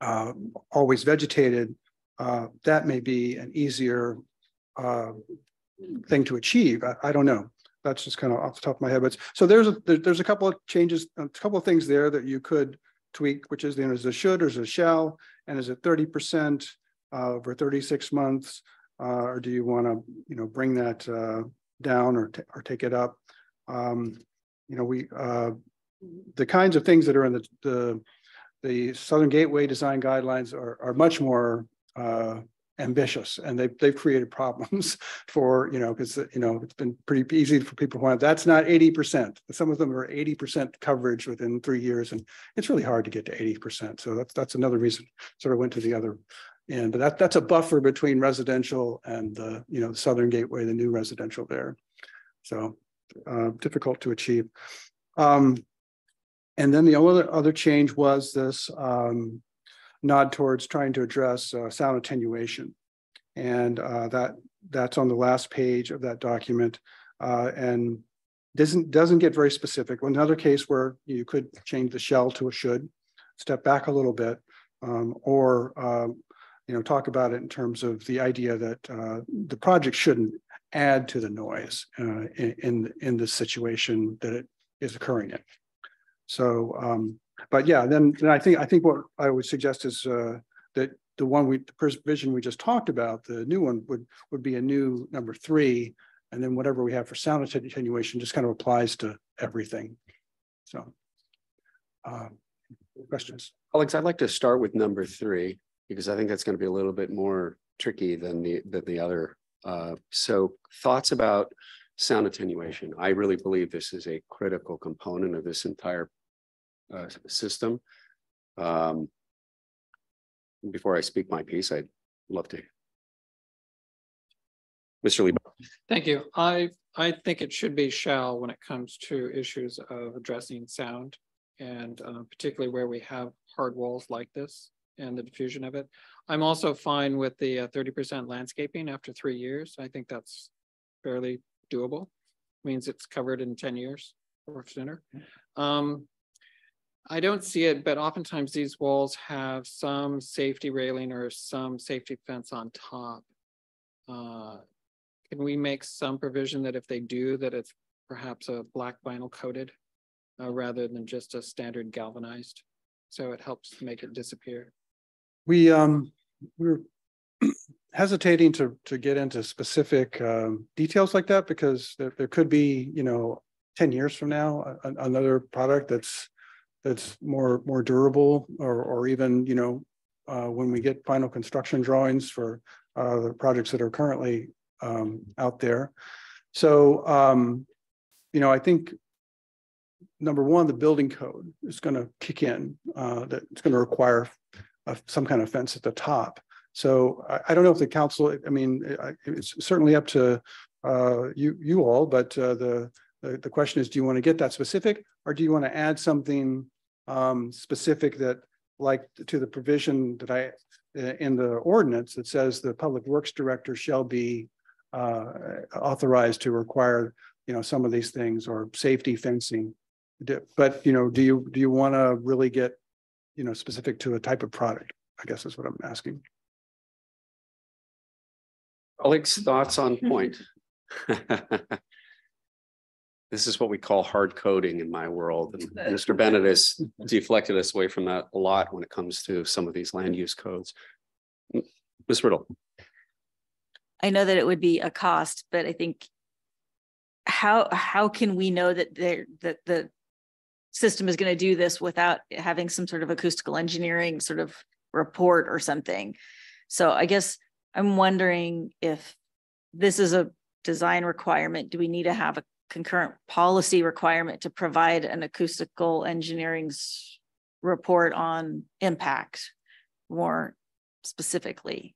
uh, always vegetated, uh, that may be an easier uh, thing to achieve. I, I don't know. That's just kind of off the top of my head. But so there's a there, there's a couple of changes, a couple of things there that you could tweak, which is know, is a should or is a shall, and is it 30% uh, over 36 months? Uh, or do you want to, you know, bring that uh, down or, or take it up? Um, you know, we, the kinds of things that are in the, the, the Southern Gateway design guidelines are, are much more uh, ambitious and they've, they've created problems for, you know, because, you know, it's been pretty easy for people to point that's not 80%. Some of them are 80% coverage within three years. And it's really hard to get to 80%. So that's, that's another reason sort of went to the other end. But that, that's a buffer between residential and the, you know, the Southern Gateway, the new residential there. So uh, difficult to achieve. Um, and then the other, other change was this um, nod towards trying to address uh, sound attenuation. And uh, that that's on the last page of that document uh, and doesn't doesn't get very specific. Another case where you could change the shell to a should, step back a little bit, um, or um, you know talk about it in terms of the idea that uh, the project shouldn't add to the noise uh, in, in in the situation that it is occurring in. So um, but yeah, then, then I think I think what I would suggest is uh, that the one we the provision we just talked about, the new one would would be a new number three, and then whatever we have for sound attenuation just kind of applies to everything. So, uh, questions, Alex? I'd like to start with number three because I think that's going to be a little bit more tricky than the than the other. Uh, so, thoughts about sound attenuation. I really believe this is a critical component of this entire uh, system. Um, before I speak my piece, I'd love to. Mr. Lee. Thank you. I I think it should be shall when it comes to issues of addressing sound and uh, particularly where we have hard walls like this and the diffusion of it. I'm also fine with the 30% uh, landscaping after three years. I think that's fairly doable. Means it's covered in 10 years or sooner. Um, I don't see it, but oftentimes these walls have some safety railing or some safety fence on top. Uh, can we make some provision that if they do, that it's perhaps a black vinyl coated uh, rather than just a standard galvanized? So it helps make it disappear. We um we're hesitating to to get into specific um, details like that because there, there could be you know 10 years from now a, another product that's that's more more durable or or even you know uh, when we get final construction drawings for uh, the projects that are currently um, out there. So um, you know I think number one the building code is going to kick in uh, that it's going to require a, some kind of fence at the top. So I, I, don't know if the council I mean it's certainly up to uh, you you all but uh, the the, the question is, do you want to get that specific or do you want to add something um, specific that like to the provision that I in the ordinance that says the public works director shall be uh, authorized to require you know some of these things or safety fencing. But you know do you do you want to really get you know specific to a type of product i guess is what i'm asking. Alex, thoughts on point this is what we call hard coding in my world. And Mr. Bennett has deflected us away from that a lot when it comes to some of these land use codes. Ms. Riddle. I know that it would be a cost, but I think how how can we know that there that the system is going to do this without having some sort of acoustical engineering sort of report or something? So I guess I'm wondering if this is a design requirement, do we need to have a concurrent policy requirement to provide an acoustical engineering's report on impact more specifically.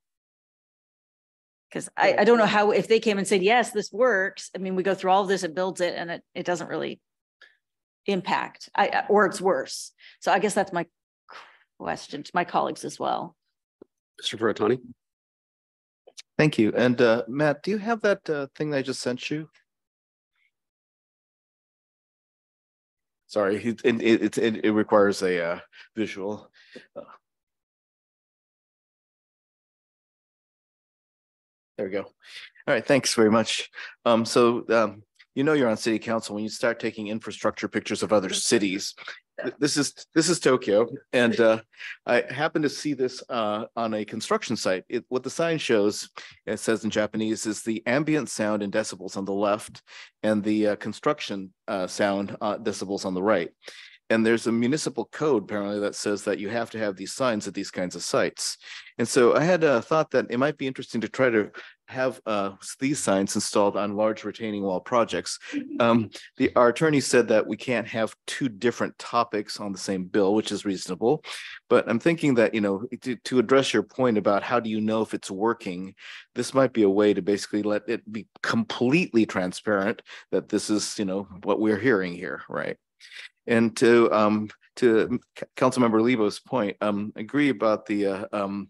Because I, I don't know how, if they came and said, yes, this works, I mean, we go through all of this, it builds it and it, it doesn't really impact, I, or it's worse. So I guess that's my question to my colleagues as well. Mr. Furutani? Thank you. And uh, Matt, do you have that uh, thing that I just sent you? Sorry, it, it, it, it, requires a uh, visual. There we go. All right, thanks very much. Um, so um, you know you're on city council when you start taking infrastructure pictures of other cities. Th- This is, this is Tokyo, and uh, I happened to see this uh, on a construction site. It, what the sign shows, it says in Japanese, is the ambient sound in decibels on the left and the uh, construction uh, sound uh, decibels on the right. And there's a municipal code apparently that says that you have to have these signs at these kinds of sites. And so I had a thought that it might be interesting to try to have uh, these signs installed on large retaining wall projects. Um, the, our attorney said that we can't have two different topics on the same bill, which is reasonable. But I'm thinking that, you know, to, to address your point about how do you know if it's working, this might be a way to basically let it be completely transparent that this is, you know, what we're hearing here, right? And to um to Councilmember Lebo's point, um agree about the uh, um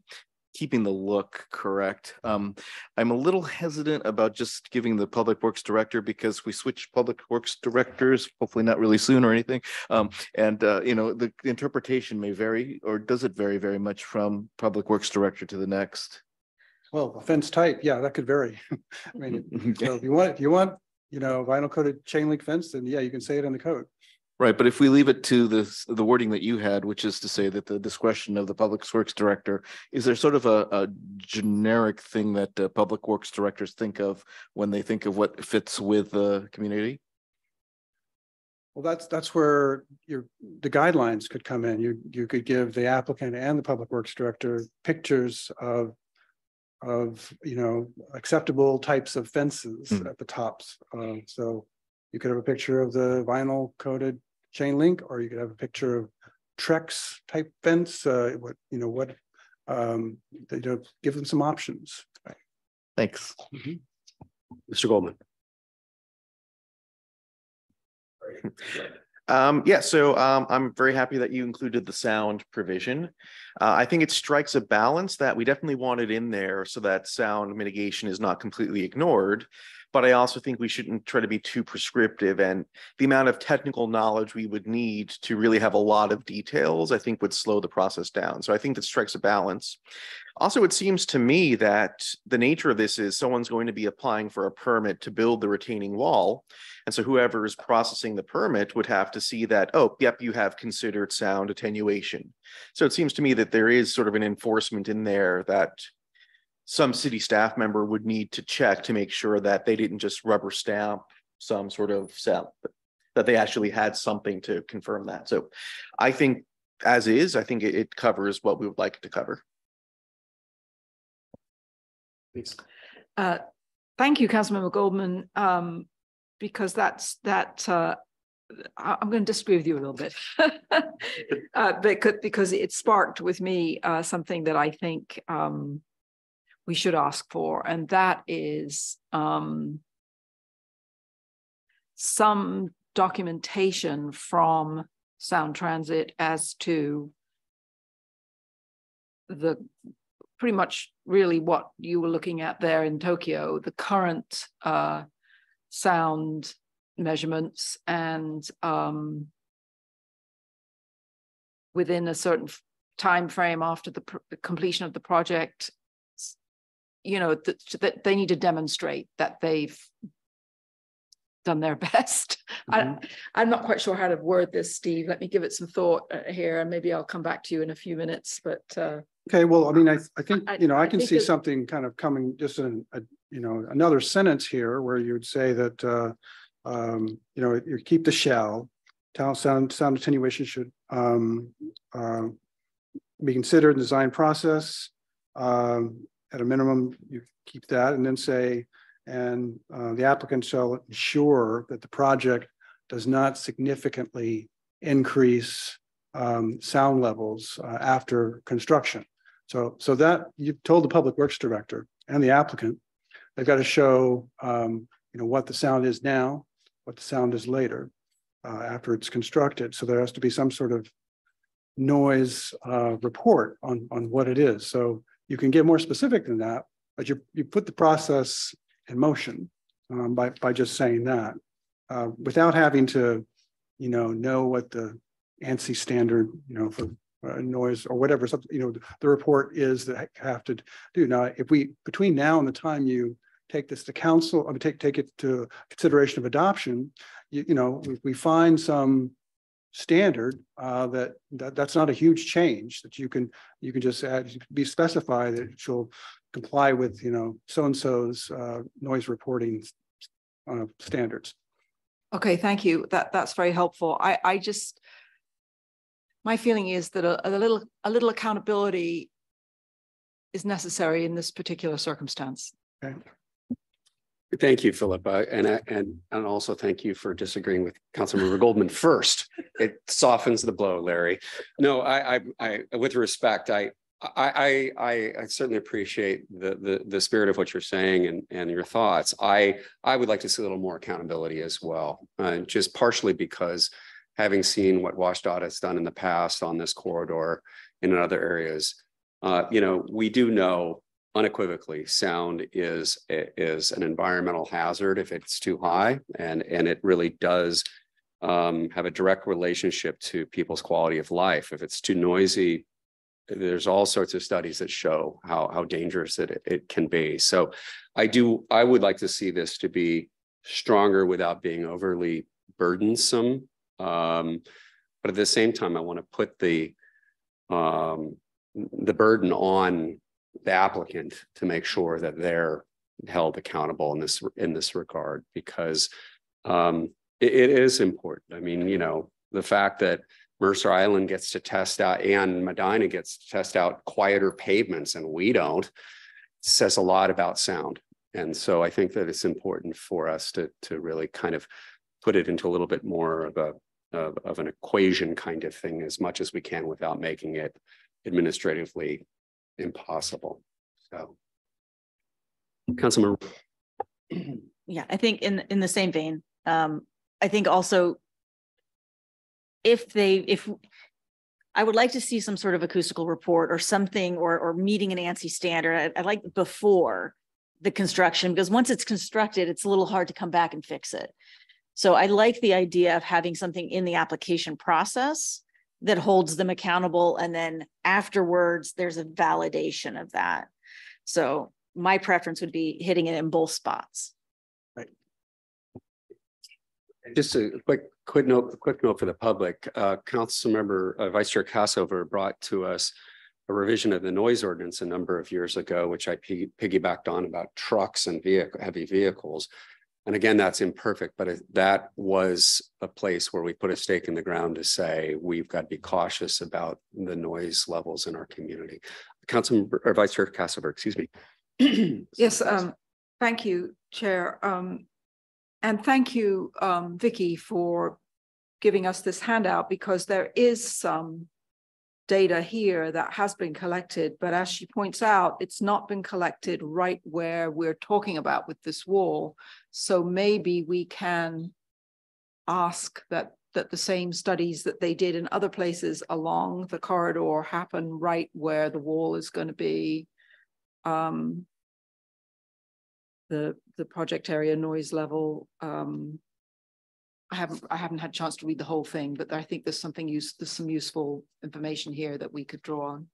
keeping the look correct. Um I'm a little hesitant about just giving the Public Works Director because we switched Public Works Directors, hopefully not really soon or anything. Um and uh you know, the the interpretation may vary or does it vary very much from Public Works Director to the next? Well, fence type, yeah, that could vary. I mean, so if you want, if you want, you know, vinyl coated chain link fence, then yeah, you can say it in the code. Right, but if we leave it to this, the wording that you had, which is to say that the discretion of the Public Works Director, is there sort of a, a generic thing that uh, Public Works Directors think of when they think of what fits with the community? Well, that's, that's where your, the guidelines could come in. You, you could give the applicant and the public works director pictures of. Of, you know, acceptable types of fences Hmm. at the tops. Um, so. You could have a picture of the vinyl coated chain link, or you could have a picture of Trex type fence, uh, what, you know, what. Um, they don't give them some options. Thanks. Mr. Goldman? Um, yeah, so um, I'm very happy that you included the sound provision. Uh, I think it strikes a balance that we definitely wanted in there so that sound mitigation is not completely ignored. But I also think we shouldn't try to be too prescriptive and the amount of technical knowledge we would need to really have a lot of details, I think would slow the process down. So I think that strikes a balance. Also, it seems to me that the nature of this is someone's going to be applying for a permit to build the retaining wall. And so whoever is processing the permit would have to see that, oh, yep, you have considered sound attenuation. So it seems to me that there is sort of an enforcement in there that some city staff member would need to check to make sure that they didn't just rubber stamp some sort of sound, that they actually had something to confirm that. So I think as is, I think it, it covers what we would like it to cover. Uh, thank you, Councilmember Goldman, um, because that's, that, uh, I, am going to disagree with you a little bit. Uh, because, because it sparked with me, uh, something that I think, um, we should ask for, and that is, um, some documentation from Sound Transit as to the pretty much really what you were looking at there in Tokyo, the current uh, sound measurements and um, within a certain time frame after the completion of the project, you know, that, that they need to demonstrate that they've done their best. I, I'm not quite sure how to word this, Steve. Let me give it some thought uh, here, and maybe I'll come back to you in a few minutes. But uh, Okay, well, I mean, I, I think, I- you know, I I can see that- something kind of coming just in, a you know, another sentence here where you'd say that, uh, um, you know, you keep the shell. town sound, sound attenuation should, um, um, be considered in the design process. Um, at a minimum, you keep that and then say, and, uh, the applicant shall ensure that the project does not significantly increase, um, sound levels, uh, after construction. So, so that you've told the public works director and the applicant, they've got to show, um, you know, what the sound is now, what the sound is later, uh, after it's constructed. So there has to be some sort of noise, uh, report on, on what it is. So you can get more specific than that, but you, you put the process in motion um, by, by just saying that, uh, without having to, you know, know what the ANSI standard, you know, for uh, noise or whatever, something, you know, the report is that I have to do. Now, if we, between now and the time you take this to council, I mean, take, take it to consideration of adoption, you, you know, we, we find some standard uh, that, that that's not a huge change that you can you can just add be specify that it will comply with you know so and so's uh, noise reporting uh, standards. Okay, thank you. That that's very helpful. I I just my feeling is that a, a little a little accountability is necessary in this particular circumstance. Okay. Thank you, Philippa, and and and also thank you for disagreeing with Councilmember Goldman first. It softens the blow, Larry. No, I, I, I with respect, I, I, I, I certainly appreciate the, the the spirit of what you're saying and and your thoughts. I I would like to see a little more accountability as well, uh, just partially because having seen what WSDOT has done in the past on this corridor and in other areas, uh, you know, we do know unequivocally sound is is an environmental hazard if it's too high and and it really does um, have a direct relationship to people's quality of life. If it's too noisy there's all sorts of studies that show how how dangerous it, it can be. So i do i would like to see this to be stronger without being overly burdensome um, but at the same time i want to put the um, the burden on the applicant to make sure that they're held accountable in this in this regard because um, it, it is important. I mean, you know, the fact that Mercer Island gets to test out and Medina gets to test out quieter pavements and we don't says a lot about sound. And so I think that it's important for us to to really kind of put it into a little bit more of a of, of an equation kind of thing as much as we can without making it administratively impossible. So, Councilmember. Yeah, I think in in the same vein, um, I think also if they if I would like to see some sort of acoustical report or something or or meeting an ANSI standard. I, I like before the construction because once it's constructed, it's a little hard to come back and fix it. So I like the idea of having something in the application process that holds them accountable. And then afterwards, there's a validation of that. So my preference would be hitting it in both spots. Just a quick, quick note, quick note for the public. Uh, Council member uh, Vice Chair Kassover brought to us a revision of the noise ordinance a number of years ago, which I piggybacked on about trucks and vehicle, heavy vehicles. And again, that's imperfect, but that was a place where we put a stake in the ground to say we've got to be cautious about the noise levels in our community. Council or Vice Chair Kassover, excuse me. yes, um, thank you, Chair. Um, and thank you, um, Vicky, for giving us this handout because there is some data here that has been collected, but as she points out, it's not been collected right where we're talking about with this wall. So maybe we can ask that that the same studies that they did in other places along the corridor happen right where the wall is going to be. Um, the the project area noise level um, I haven't I haven't had a chance to read the whole thing, but I think there's something use there's some useful information here that we could draw on.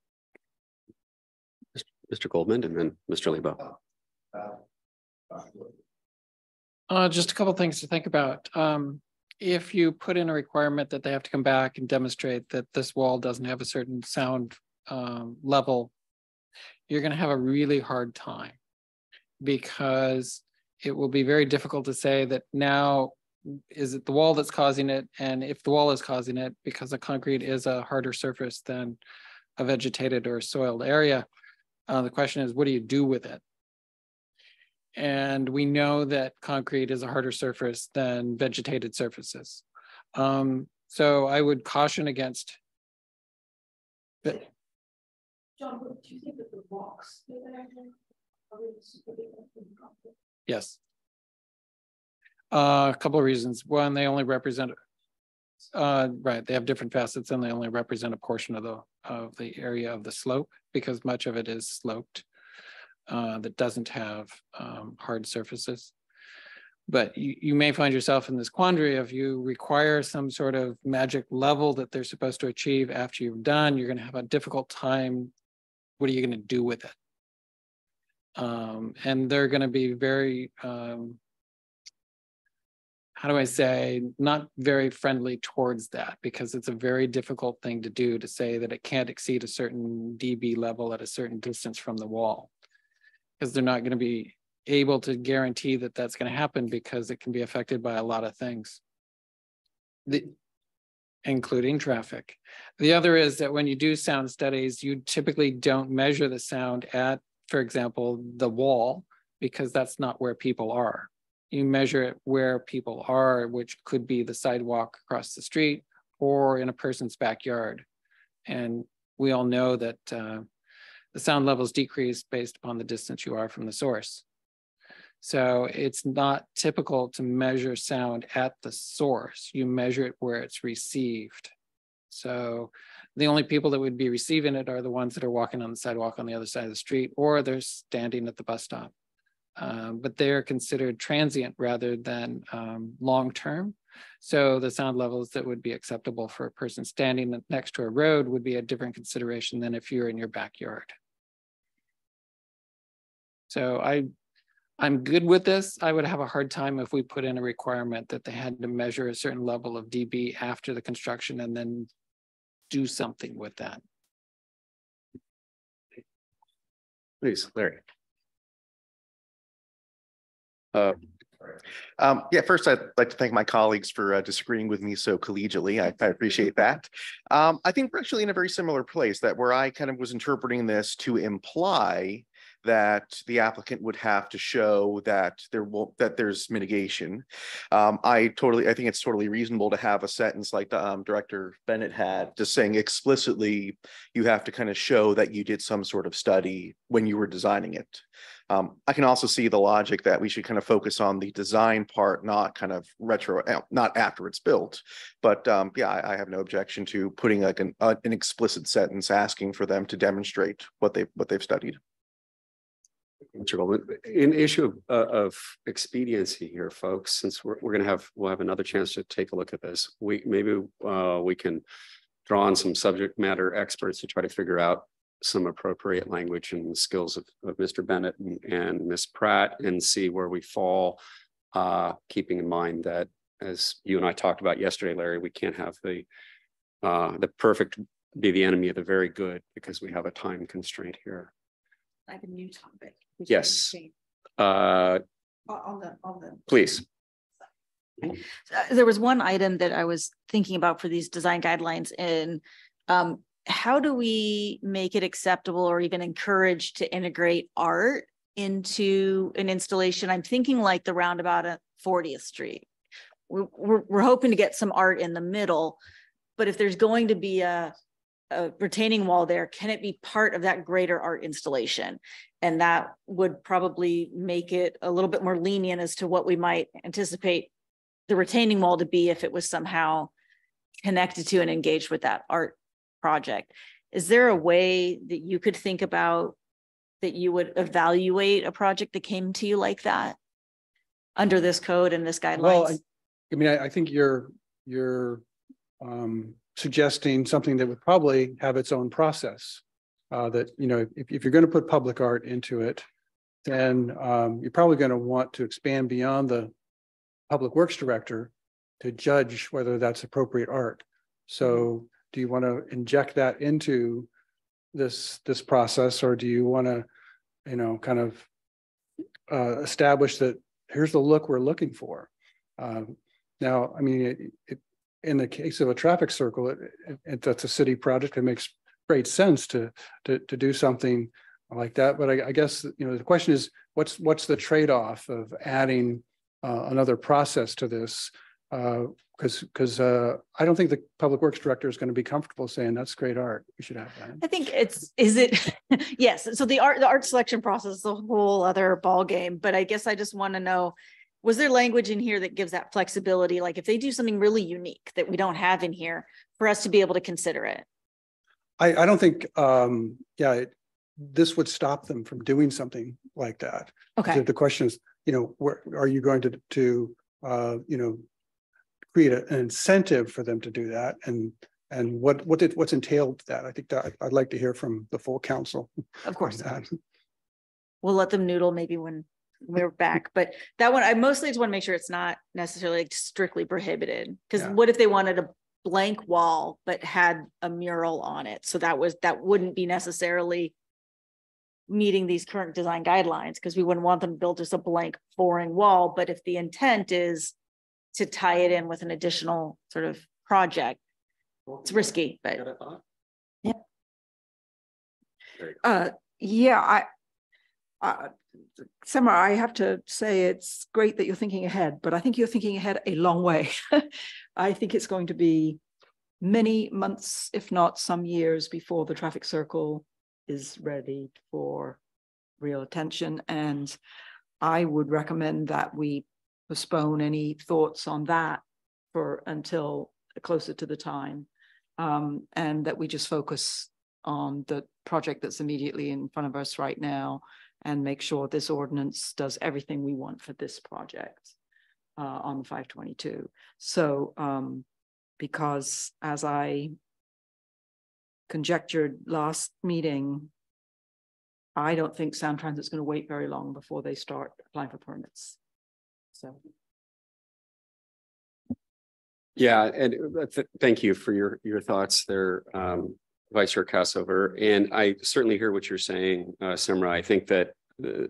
Mr. Goldman and then Mr. Lebo. Uh, just a couple things to think about. Um, if you put in a requirement that they have to come back and demonstrate that this wall doesn't have a certain sound um, level, you're going to have a really hard time because it will be very difficult to say that now is it the wall that's causing it? And if the wall is causing it, because the concrete is a harder surface than a vegetated or soiled area, uh, the question is, what do you do with it? And we know that concrete is a harder surface than vegetated surfaces. Um, so I would caution against. But, John, do you think that the box? Yes. Uh, a couple of reasons. One, they only represent Uh, right, they have different facets and they only represent a portion of the, of the area of the slope because much of it is sloped. Uh, that doesn't have, um, hard surfaces. But you, you may find yourself in this quandary if you require some sort of magic level that they're supposed to achieve after you've done, you're gonna have a difficult time. What are you gonna do with it? Um, and they're gonna be very, um, how do I say, not very friendly towards that because it's a very difficult thing to do to say that it can't exceed a certain dB level at a certain distance from the wall. Because they're not going to be able to guarantee that that's going to happen because it can be affected by a lot of things. The, including traffic. The other is that when you do sound studies, you typically don't measure the sound at, for example, the wall, because that's not where people are you measure it where people are, which could be the sidewalk across the street or in a person's backyard. And we all know that uh, the sound levels decrease based upon the distance you are from the source. So it's not typical to measure sound at the source. You measure it where it's received. So the only people that would be receiving it are the ones that are walking on the sidewalk on the other side of the street, or they're standing at the bus stop. Um, but they're considered transient rather than um, long-term. So the sound levels that would be acceptable for a person standing next to a road would be a different consideration than if you're in your backyard. So I, I'm good with this. I would have a hard time if we put in a requirement that they had to measure a certain level of dB after the construction and then do something with that. Please, Larry. Uh, Um, yeah, first I'd like to thank my colleagues for uh, disagreeing with me so collegially. I, I appreciate that. Um, I think we're actually in a very similar place that where I kind of was interpreting this to imply that the applicant would have to show that there will that there's mitigation. Um, I totally I think it's totally reasonable to have a sentence like the um, director Bennett had, just saying explicitly you have to kind of show that you did some sort of study when you were designing it. Um, I can also see the logic that we should kind of focus on the design part, not kind of retro, uh, not after it's built. But um, yeah, I, I, have no objection to putting like an, uh, an explicit sentence asking for them to demonstrate what they what they've studied. In issue of, uh, of expediency here, folks, since we're, we're going to have, we'll have another chance to take a look at this. We maybe uh, we can draw on some subject matter experts to try to figure out some appropriate language and skills of, of Mr. Bennett and, and Ms. Pratt and see where we fall. Uh, keeping in mind that as you and I talked about yesterday, Larry, we can't have the uh, the perfect be the enemy of the very good because we have a time constraint here. I have a new topic. Yes. Uh, on the, on the. Please. Uh, there was one item that I was thinking about for these design guidelines in um, how do we make it acceptable or even encourage to integrate art into an installation? I'm thinking like the roundabout at 40th Street. We're, we're, we're hoping to get some art in the middle, but if there's going to be a, a retaining wall there, can it be part of that greater art installation? And that would probably make it a little bit more lenient as to what we might anticipate the retaining wall to be if it was somehow connected to and engaged with that art project. Is there a way that you could think about that you would evaluate a project that came to you like that under this code and this guidelines? Well, I. I mean, I, I think you're, you're um, suggesting something that would probably have its own process. Uh, that, you know, if, if you're going to put public art into it, then um, you're probably going to want to expand beyond the public works director to judge whether that's appropriate art. So do you want to inject that into this this process or do you want to you know kind of uh, establish that here's the look we're looking for um, now i mean it, it, in the case of a traffic circle it, it, that's a city project it makes great sense to to, to do something like that but I, I guess you know the question is what's what's the trade-off of adding uh, another process to this because uh, because uh, I don't think the public works director is going to be comfortable saying that's great art. We should have that. I think it's is it yes. So the art the art selection process is a whole other ball game. But I guess I just want to know was there language in here that gives that flexibility? Like if they do something really unique that we don't have in here for us to be able to consider it? I, I don't think, um, yeah, it- this would stop them from doing something like that. Okay, The, the question is, you know, where, are you going to, to, uh, you know, create a- an incentive for them to do that and, and what, what did, what's entailed that? I think that I'd like to hear from the full council. of course. We'll let them noodle maybe when we're back, but that one, I mostly just want to make sure it's not necessarily like strictly prohibited. Because Yeah. what if they wanted a blank wall but had a mural on it? So that was, that wouldn't be necessarily meeting these current design guidelines, because we wouldn't want them to build just a blank boring wall, but if the intent is to tie it in with an additional sort of project, it's risky, but Got a thought? Yeah. Uh, yeah, I, uh, Summer, I have to say it's great that you're thinking ahead, but I think you're thinking ahead a long way. I think it's going to be many months, if not some years before the traffic circle is ready for real attention. And I would recommend that we postpone any thoughts on that for until closer to the time. Um, and that we just focus on the project that's immediately in front of us right now and make sure this ordinance does everything we want for this project uh, on five twenty-two. So, um, because as I conjectured last meeting, I don't think Sound Transit's gonna wait very long before they start applying for permits. So. Yeah, and uh, th- thank you for your, your thoughts there, um, Vice Chair Kassover. And I certainly hear what you're saying, uh, Semra. I think that uh,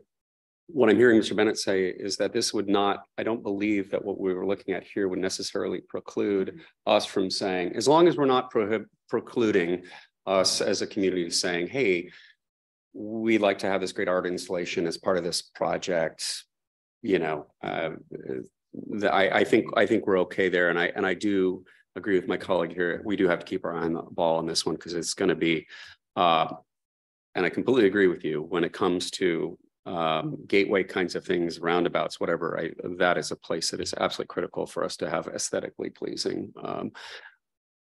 what I'm hearing Mr. Bennett say is that this would not, I don't believe that what we were looking at here would necessarily preclude us from saying, as long as we're not precluding us as a community saying, hey, we'd like to have this great art installation as part of this project, you know, uh, the, I, I think, I think we're okay there. And I, and I do agree with my colleague here. We do have to keep our eye on the ball on this one because it's going to be, uh, and I completely agree with you when it comes to um, gateway kinds of things, roundabouts, whatever, I, that is a place that is absolutely critical for us to have aesthetically pleasing, um,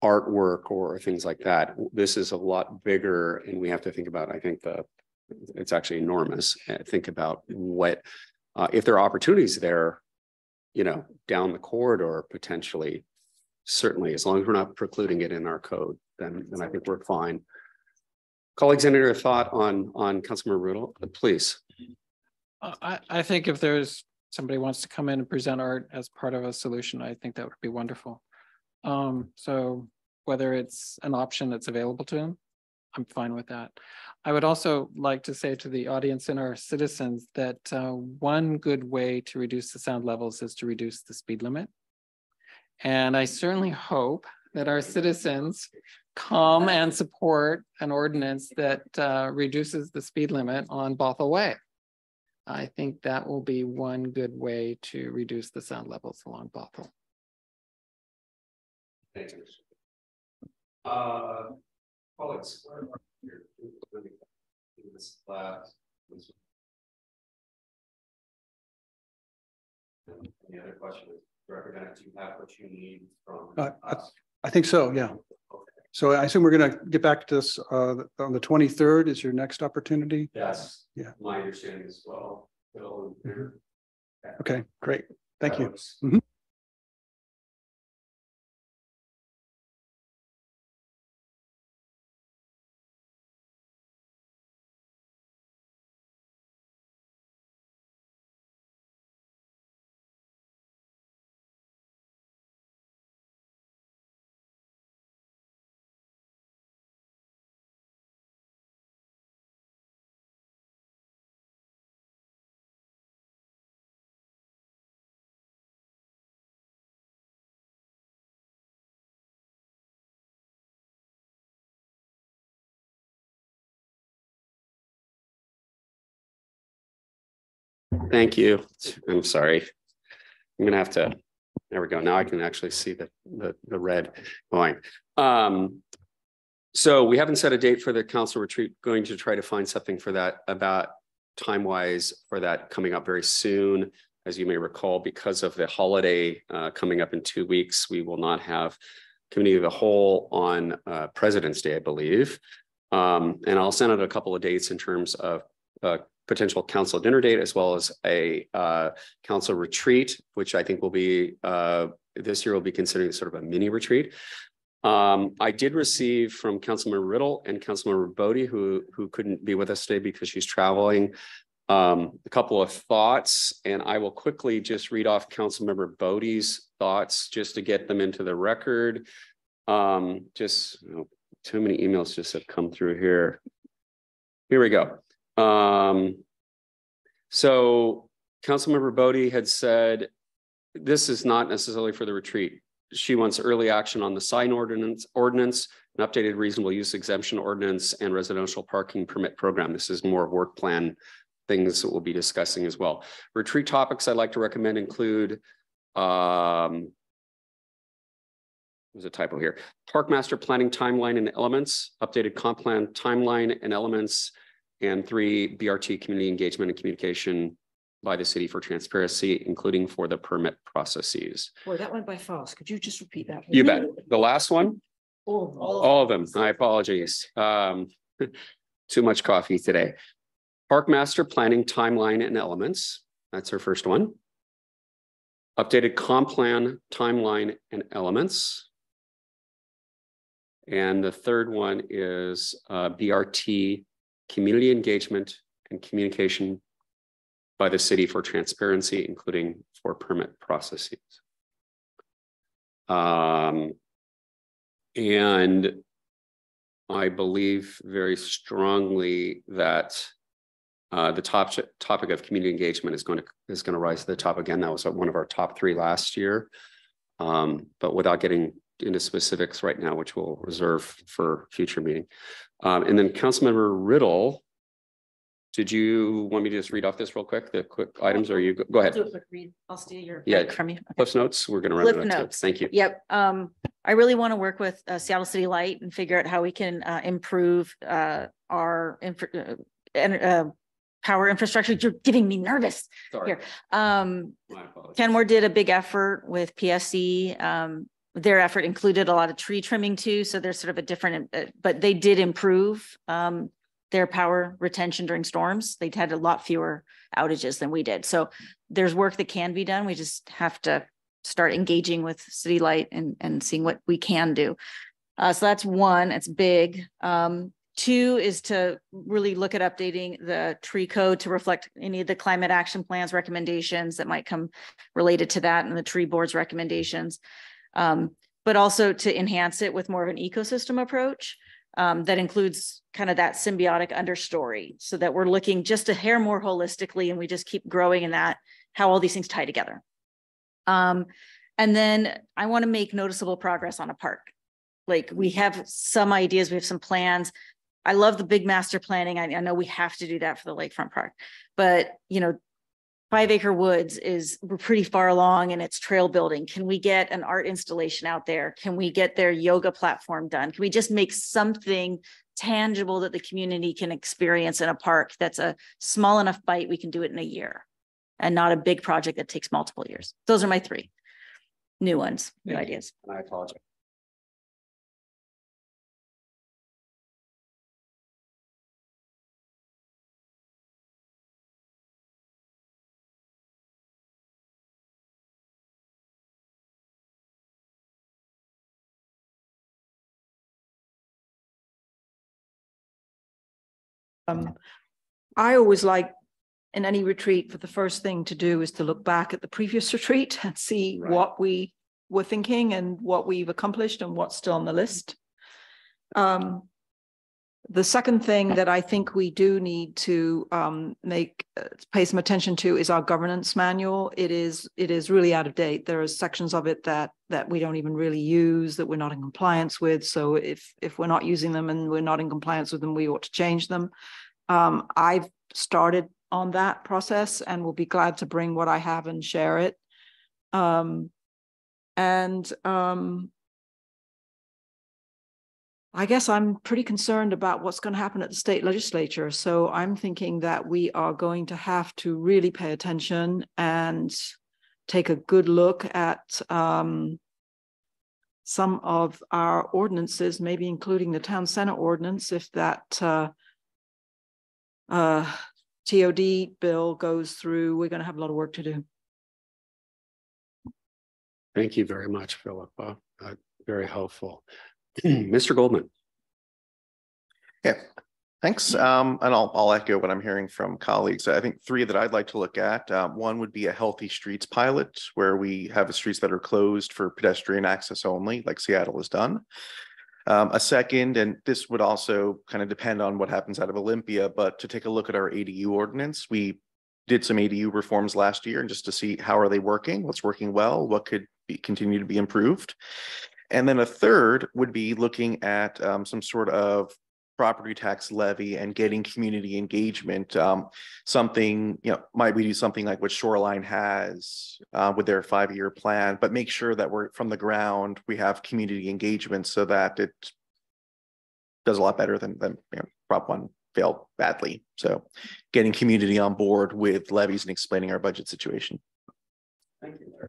artwork or things like that. This is a lot bigger and we have to think about, I think the, it's actually enormous. Uh, Think about what, uh, if there are opportunities there, you know, down the corridor potentially, certainly, as long as we're not precluding it in our code, then, then I think we're fine. Colleagues, any other thought on, on Councilmember Riddle, please? Uh, I, I think if there's, somebody wants to come in and present art as part of a solution, I think that would be wonderful. Um, so whether it's an option that's available to them, I'm fine with that. I would also like to say to the audience and our citizens that uh, one good way to reduce the sound levels is to reduce the speed limit. And I certainly hope that our citizens come and support an ordinance that uh, reduces the speed limit on Bothell Way. I think that will be one good way to reduce the sound levels along Bothell. Uh, colleagues. are you? This last- Any other questions? Representative, do you have what you need from Uh, I- I think so, yeah. Okay. So I assume we're gonna get back to this, uh, on the twenty-third is your next opportunity. That's. Yeah. My understanding as well. Bill and Peter. Okay, great. Thank That you. Thank you. I'm sorry. I'm gonna have to, there we go. Now I can actually see the, the, the red going. Um, so we haven't set a date for the council retreat, going to try to find something for that about time wise for that coming up very soon. As you may recall, because of the holiday uh, coming up in two weeks, we will not have committee of the whole on uh, President's Day, I believe. Um, and I'll send out a couple of dates in terms of uh, potential council dinner date as well as a uh, council retreat, which I think will be uh, this year We'll be considering sort of a mini retreat. Um, I did receive from Councilmember Riddle and Councilmember Bodi, who who couldn't be with us today because she's traveling, um, a couple of thoughts, and I will quickly just read off Councilmember Bodi's thoughts just to get them into the record. Um, just you know, too many emails just have come through here. Here we go. Um, so Councilmember Bodi had said, this is not necessarily for the retreat. She wants early action on the sign ordinance, ordinance, an updated reasonable use exemption ordinance and residential parking permit program. This is more work plan things that we'll be discussing as well. Retreat topics I'd like to recommend include um, there's a typo here. Park master planning timeline and elements, updated comp plan timeline and elements, and three BRT community engagement and communication by the city for transparency, including for the permit processes. Boy, that went by fast. Could you just repeat that? You bet. The last one, All, all of them. My apologies. Um, too much coffee today. Park master planning timeline and elements. That's our first one. Updated comp plan timeline and elements. And the third one is uh, BRT community engagement and communication by the city for transparency, including for permit processes. Um, and I believe very strongly that uh, the top topic of community engagement is going to is going to rise to the top again. That was one of our top three last year. Um, but without getting into specifics right now, which we'll reserve for future meeting. Um, and then Councilmember Riddle, did you want me to just read off this real quick, the quick items, or you, go- go ahead. Do a quick read. I'll steal your Yeah. from you. Cliff's notes, we're gonna run. Cliff notes. Thank you. Yep. Um, I really want to work with uh, Seattle City Light and figure out how we can uh, improve uh, our infra- uh, and uh, power infrastructure. You're getting me nervous. Sorry. Here. Um. Kenmore did a big effort with PSE. Um, their effort included a lot of tree trimming too, so there's sort of a different, uh, but they did improve um, their power retention during storms. They had a lot fewer outages than we did. So there's work that can be done. We just have to start engaging with City Light and and seeing what we can do. Uh, so that's one. It's big. Um, two is to really look at updating the tree code to reflect any of the climate action plans recommendations that might come related to that and the tree board's recommendations. Um, but also to enhance it with more of an ecosystem approach um, that includes kind of that symbiotic understory so that we're looking just a hair more holistically and we just keep growing in that, how all these things tie together. Um, and then I want to make noticeable progress on a park. Like we have some ideas, we have some plans. I love the big master planning. I, I know we have to do that for the lakefront park, but you know, Five Acre Woods is, we're pretty far along in its trail building. Can we get an art installation out there? Can we get their yoga platform done? Can we just make something tangible that the community can experience in a park that's a small enough bite, we can do it in a year and not a big project that takes multiple years. Those are my three new ones, new ideas. And I apologize. Um, I always like in any retreat for the first thing to do is to look back at the previous retreat and see Right. what we were thinking and what we've accomplished and what's still on the list. Um, the second thing that I think we do need to um, make, uh, pay some attention to is our governance manual. It is, it is really out of date. There are sections of it that, that we don't even really use, that we're not in compliance with. So if, if we're not using them and we're not in compliance with them, we ought to change them. Um, I've started on that process and will be glad to bring what I have and share it. Um, and um, I guess I'm pretty concerned about what's going to happen at the state legislature. So I'm thinking that we are going to have to really pay attention and take a good look at um, some of our ordinances, maybe including the town center ordinance, if that uh, uh, TOD bill goes through, we're going to have a lot of work to do. Thank you very much, Philippa. Uh, very helpful. Mr. Goldman. Yeah, thanks. Um, and I'll, I'll echo what I'm hearing from colleagues. I think three that I'd like to look at. Um, one would be a healthy streets pilot where we have streets that are closed for pedestrian access only, like Seattle has done. Um, a second, and this would also kind of depend on what happens out of Olympia, but to take a look at our ADU ordinance, we did some ADU reforms last year and just to see how are they working, what's working well, what could be, continue to be improved. And then a third would be looking at um, some sort of property tax levy and getting community engagement. Um, something, you know, might we do something like what Shoreline has uh, with their five-year plan, but make sure that we're from the ground, we have community engagement so that it does a lot better than, than you know, Prop one failed badly. So getting community on board with levies and explaining our budget situation. Thank you.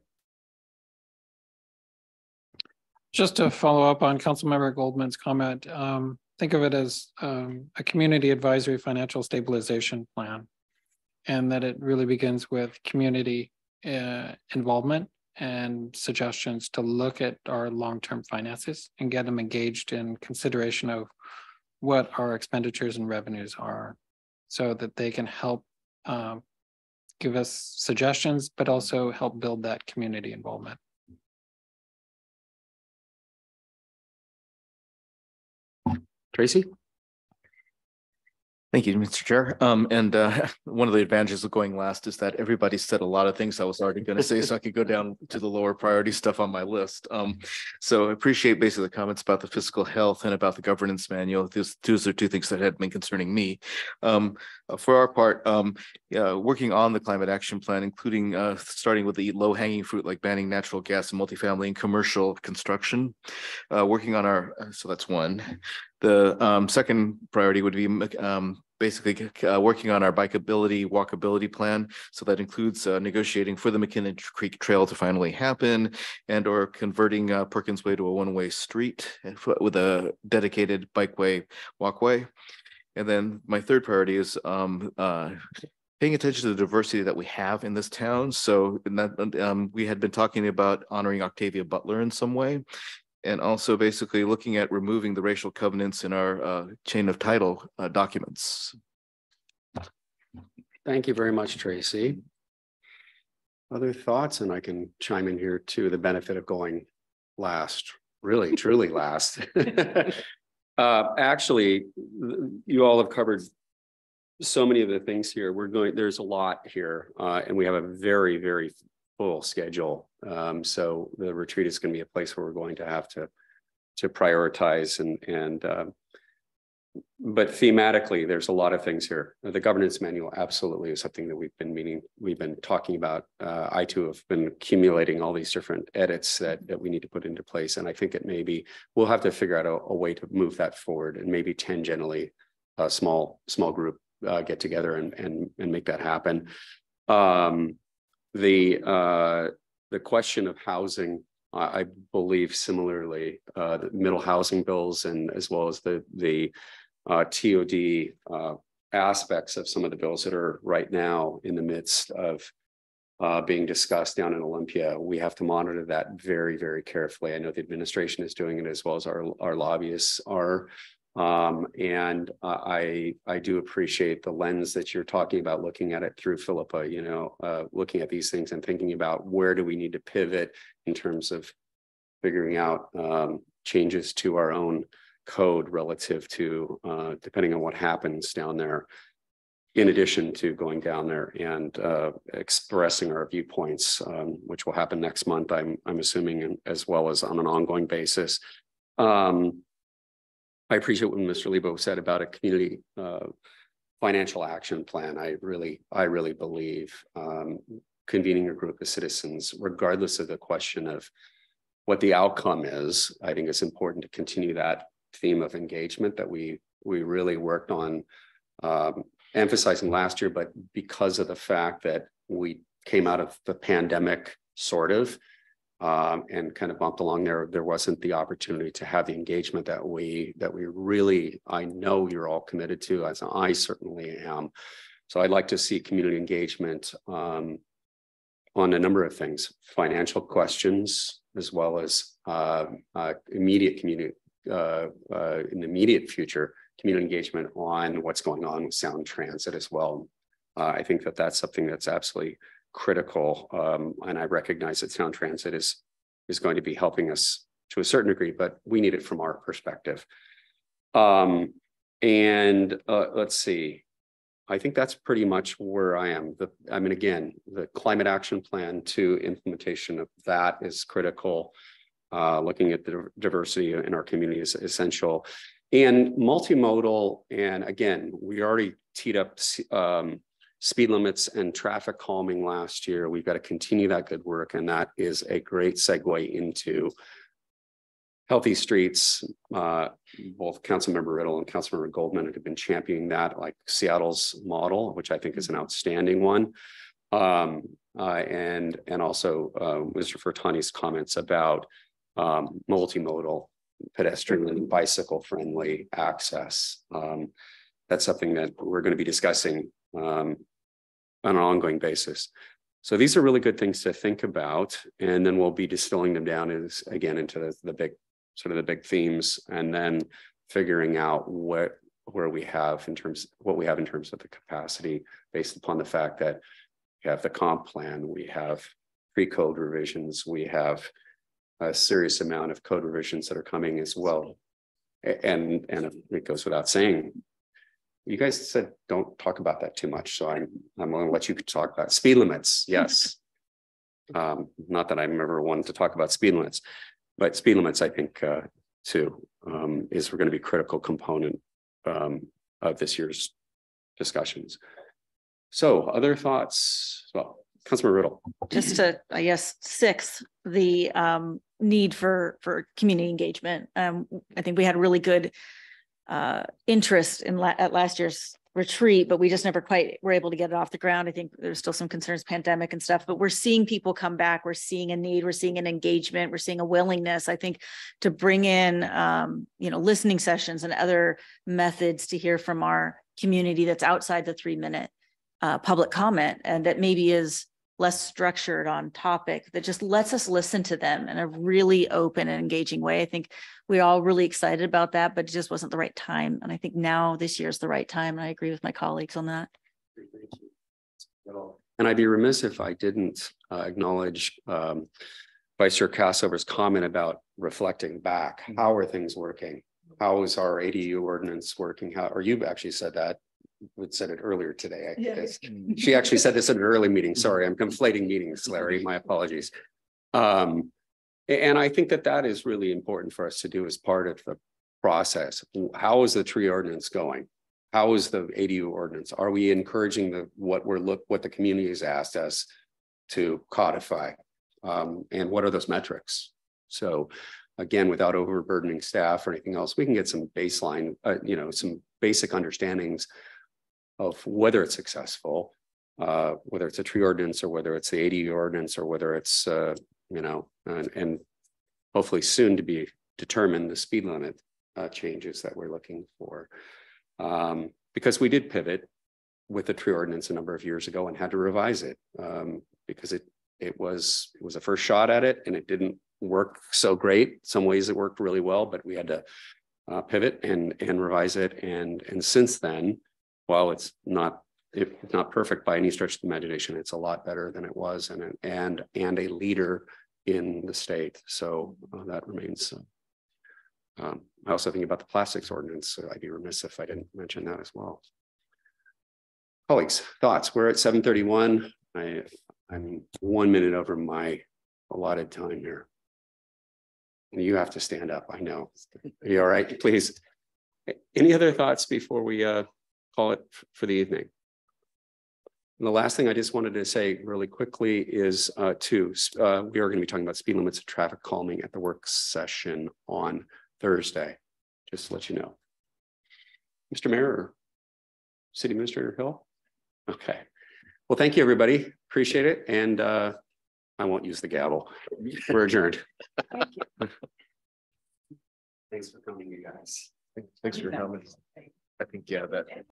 Just to follow up on Councilmember Goldman's comment, um, think of it as um, a community advisory financial stabilization plan. And that it really begins with community uh, involvement and suggestions to look at our long-term finances and get them engaged in consideration of what our expenditures and revenues are so that they can help um, give us suggestions, but also help build that community involvement. Tracy? Thank you, Mr. Chair. Um, and uh, one of the advantages of going last is that everybody said a lot of things I was already going to say, so I could go down to the lower priority stuff on my list. Um, so I appreciate basically the comments about the fiscal health and about the governance manual. Those, those are two things that had been concerning me. Um, for our part, um, yeah, working on the climate action plan, including uh, starting with the low hanging fruit like banning natural gas and multifamily and commercial construction, uh, working on our, uh, so that's one. The um, second priority would be um, basically uh, working on our bikeability, walkability plan. So that includes uh, negotiating for the McKinnon Creek Trail to finally happen and or converting uh, Perkins Way to a one-way street with a dedicated bikeway walkway. And then my third priority is um, uh, paying attention to the diversity that we have in this town. So that, um, we had been talking about honoring Octavia Butler in some way and also basically looking at removing the racial covenants in our uh, chain of title uh, documents. Thank you very much, Tracy. Other thoughts, and I can chime in here too, the benefit of going last, really, truly last. uh, actually, you all have covered so many of the things here. We're going, there's a lot here, uh, and we have a very, very full schedule. Um, so the retreat is going to be a place where we're going to have to to prioritize and and uh, but thematically, there's a lot of things here. The governance manual absolutely is something that we've been meaning, we've been talking about. Uh, I too have been accumulating all these different edits that, that we need to put into place. And I think it maybe we'll have to figure out a, a way to move that forward and maybe tangentially a small, small group uh, get together and, and, and make that happen. Um, the uh, the question of housing, I, I believe similarly, uh, the middle housing bills and as well as the the uh, TOD uh, aspects of some of the bills that are right now in the midst of uh, being discussed down in Olympia. We have to monitor that very, very carefully. I know the administration is doing it as well as our, our lobbyists are. Um, and uh, I I do appreciate the lens that you're talking about, looking at it through Philippa. You know, uh, looking at these things and thinking about where do we need to pivot in terms of figuring out um, changes to our own code relative to uh, depending on what happens down there. In addition to going down there and uh, expressing our viewpoints, um, which will happen next month, I'm I'm assuming, as well as on an ongoing basis. I appreciate what Mr. Lebo said about a community uh, financial action plan. I really, I really believe um, convening a group of citizens, regardless of the question of what the outcome is, I think it's important to continue that theme of engagement that we, we really worked on um, emphasizing last year, but because of the fact that we came out of the pandemic, sort of, um, and kind of bumped along there, there wasn't the opportunity to have the engagement that we, that we really, I know you're all committed to, as I certainly am. So I'd like to see community engagement um, on a number of things, financial questions, as well as uh, uh, immediate community, uh, uh, in the immediate future, community engagement on what's going on with sound transit as well. Uh, I think that that's something that's absolutely critical. Um, and I recognize that sound transit is, is going to be helping us to a certain degree, but we need it from our perspective. Um, and uh, let's see, I think that's pretty much where I am. The, I mean, again, the climate action plan to implementation of that is critical. Uh, looking at the diversity in our community is essential. And multimodal, and again, we already teed up um, speed limits and traffic calming last year. We've got to continue that good work, and that is a great segue into healthy streets. Uh, both Councilmember Riddle and Councilmember Goldman have been championing that, like Seattle's model, which I think is an outstanding one. Um, uh, and and also uh, Mr. Furutani's comments about um, multimodal pedestrian and bicycle friendly access. Um, that's something that we're going to be discussing um, on an ongoing basis. So these are really good things to think about, and then we'll be distilling them down as again into the, the big sort of the big themes, and then figuring out what where we have in terms what we have in terms of the capacity based upon the fact that we have the comp plan, we have pre-code revisions, we have a serious amount of code revisions that are coming as well. And and it goes without saying, you guys said don't talk about that too much, so I'm I'm going to let you talk about speed limits. Yes, um, not that I'm ever one to talk about speed limits, but speed limits, I think, uh, too, um, is we're going to be a critical component um, of this year's discussions. So, other thoughts? Well, Councilman Riddle. Just to, I guess, sixth, the um, need for for community engagement. Um, I think we had a really good uh, interest in la at last year's retreat, but we just never quite were able to get it off the ground. I think there's still some concerns, pandemic and stuff, but we're seeing people come back. We're seeing a need. We're seeing an engagement. We're seeing a willingness, I think, to bring in, um, you know, listening sessions and other methods to hear from our community that's outside the three minute uh, public comment and that maybe is less structured on topic that just lets us listen to them in a really open and engaging way. I think we're all really excited about that, but it just wasn't the right time. And I think now this year is the right time. And I agree with my colleagues on that. And I'd be remiss if I didn't uh, acknowledge um, Vice Chair Kassover's comment about reflecting back. How are things working? How is our ADU ordinance working? How, or you actually said that would said it earlier today. I guess. She actually said this in an early meeting. Sorry, I'm conflating meetings, Larry. My apologies. Um, and I think that that is really important for us to do as part of the process. How is the tree ordinance going? How is the ADU ordinance? Are we encouraging the what we're look what the community has asked us to codify? Um, and what are those metrics? So again, without overburdening staff or anything else, we can get some baseline, uh, you know, some basic understandings of whether it's successful, uh, whether it's a tree ordinance or whether it's the ADU ordinance or whether it's, uh, you know, and, and, hopefully soon to be determined the speed limit uh, changes that we're looking for. Um, because we did pivot with the tree ordinance a number of years ago and had to revise it um, because it it was it was a first shot at it and it didn't work so great. Some ways it worked really well, but we had to uh, pivot and and revise it. And and since then, while it's not it's not perfect by any stretch of the imagination, it's a lot better than it was, and and and a leader in the state. So uh, that remains. Uh, um, I also think about the plastics ordinance. So I'd be remiss if I didn't mention that as well. Colleagues, thoughts? We're at 731. I, I'm one minute over my allotted time here. You have to stand up, I know. Are you all right? Please. Any other thoughts before we uh, call it for the evening? And the last thing I just wanted to say really quickly is uh, two, uh, we are going to be talking about speed limits and traffic calming at the work session on Thursday. just to let you know. Mr. Mayor, or City Administrator Hill? Okay. Well, thank you, everybody. Appreciate it. And uh, I won't use the gavel. We're adjourned. Thank you. Thanks for coming, you guys. Thanks for coming. I think, yeah, that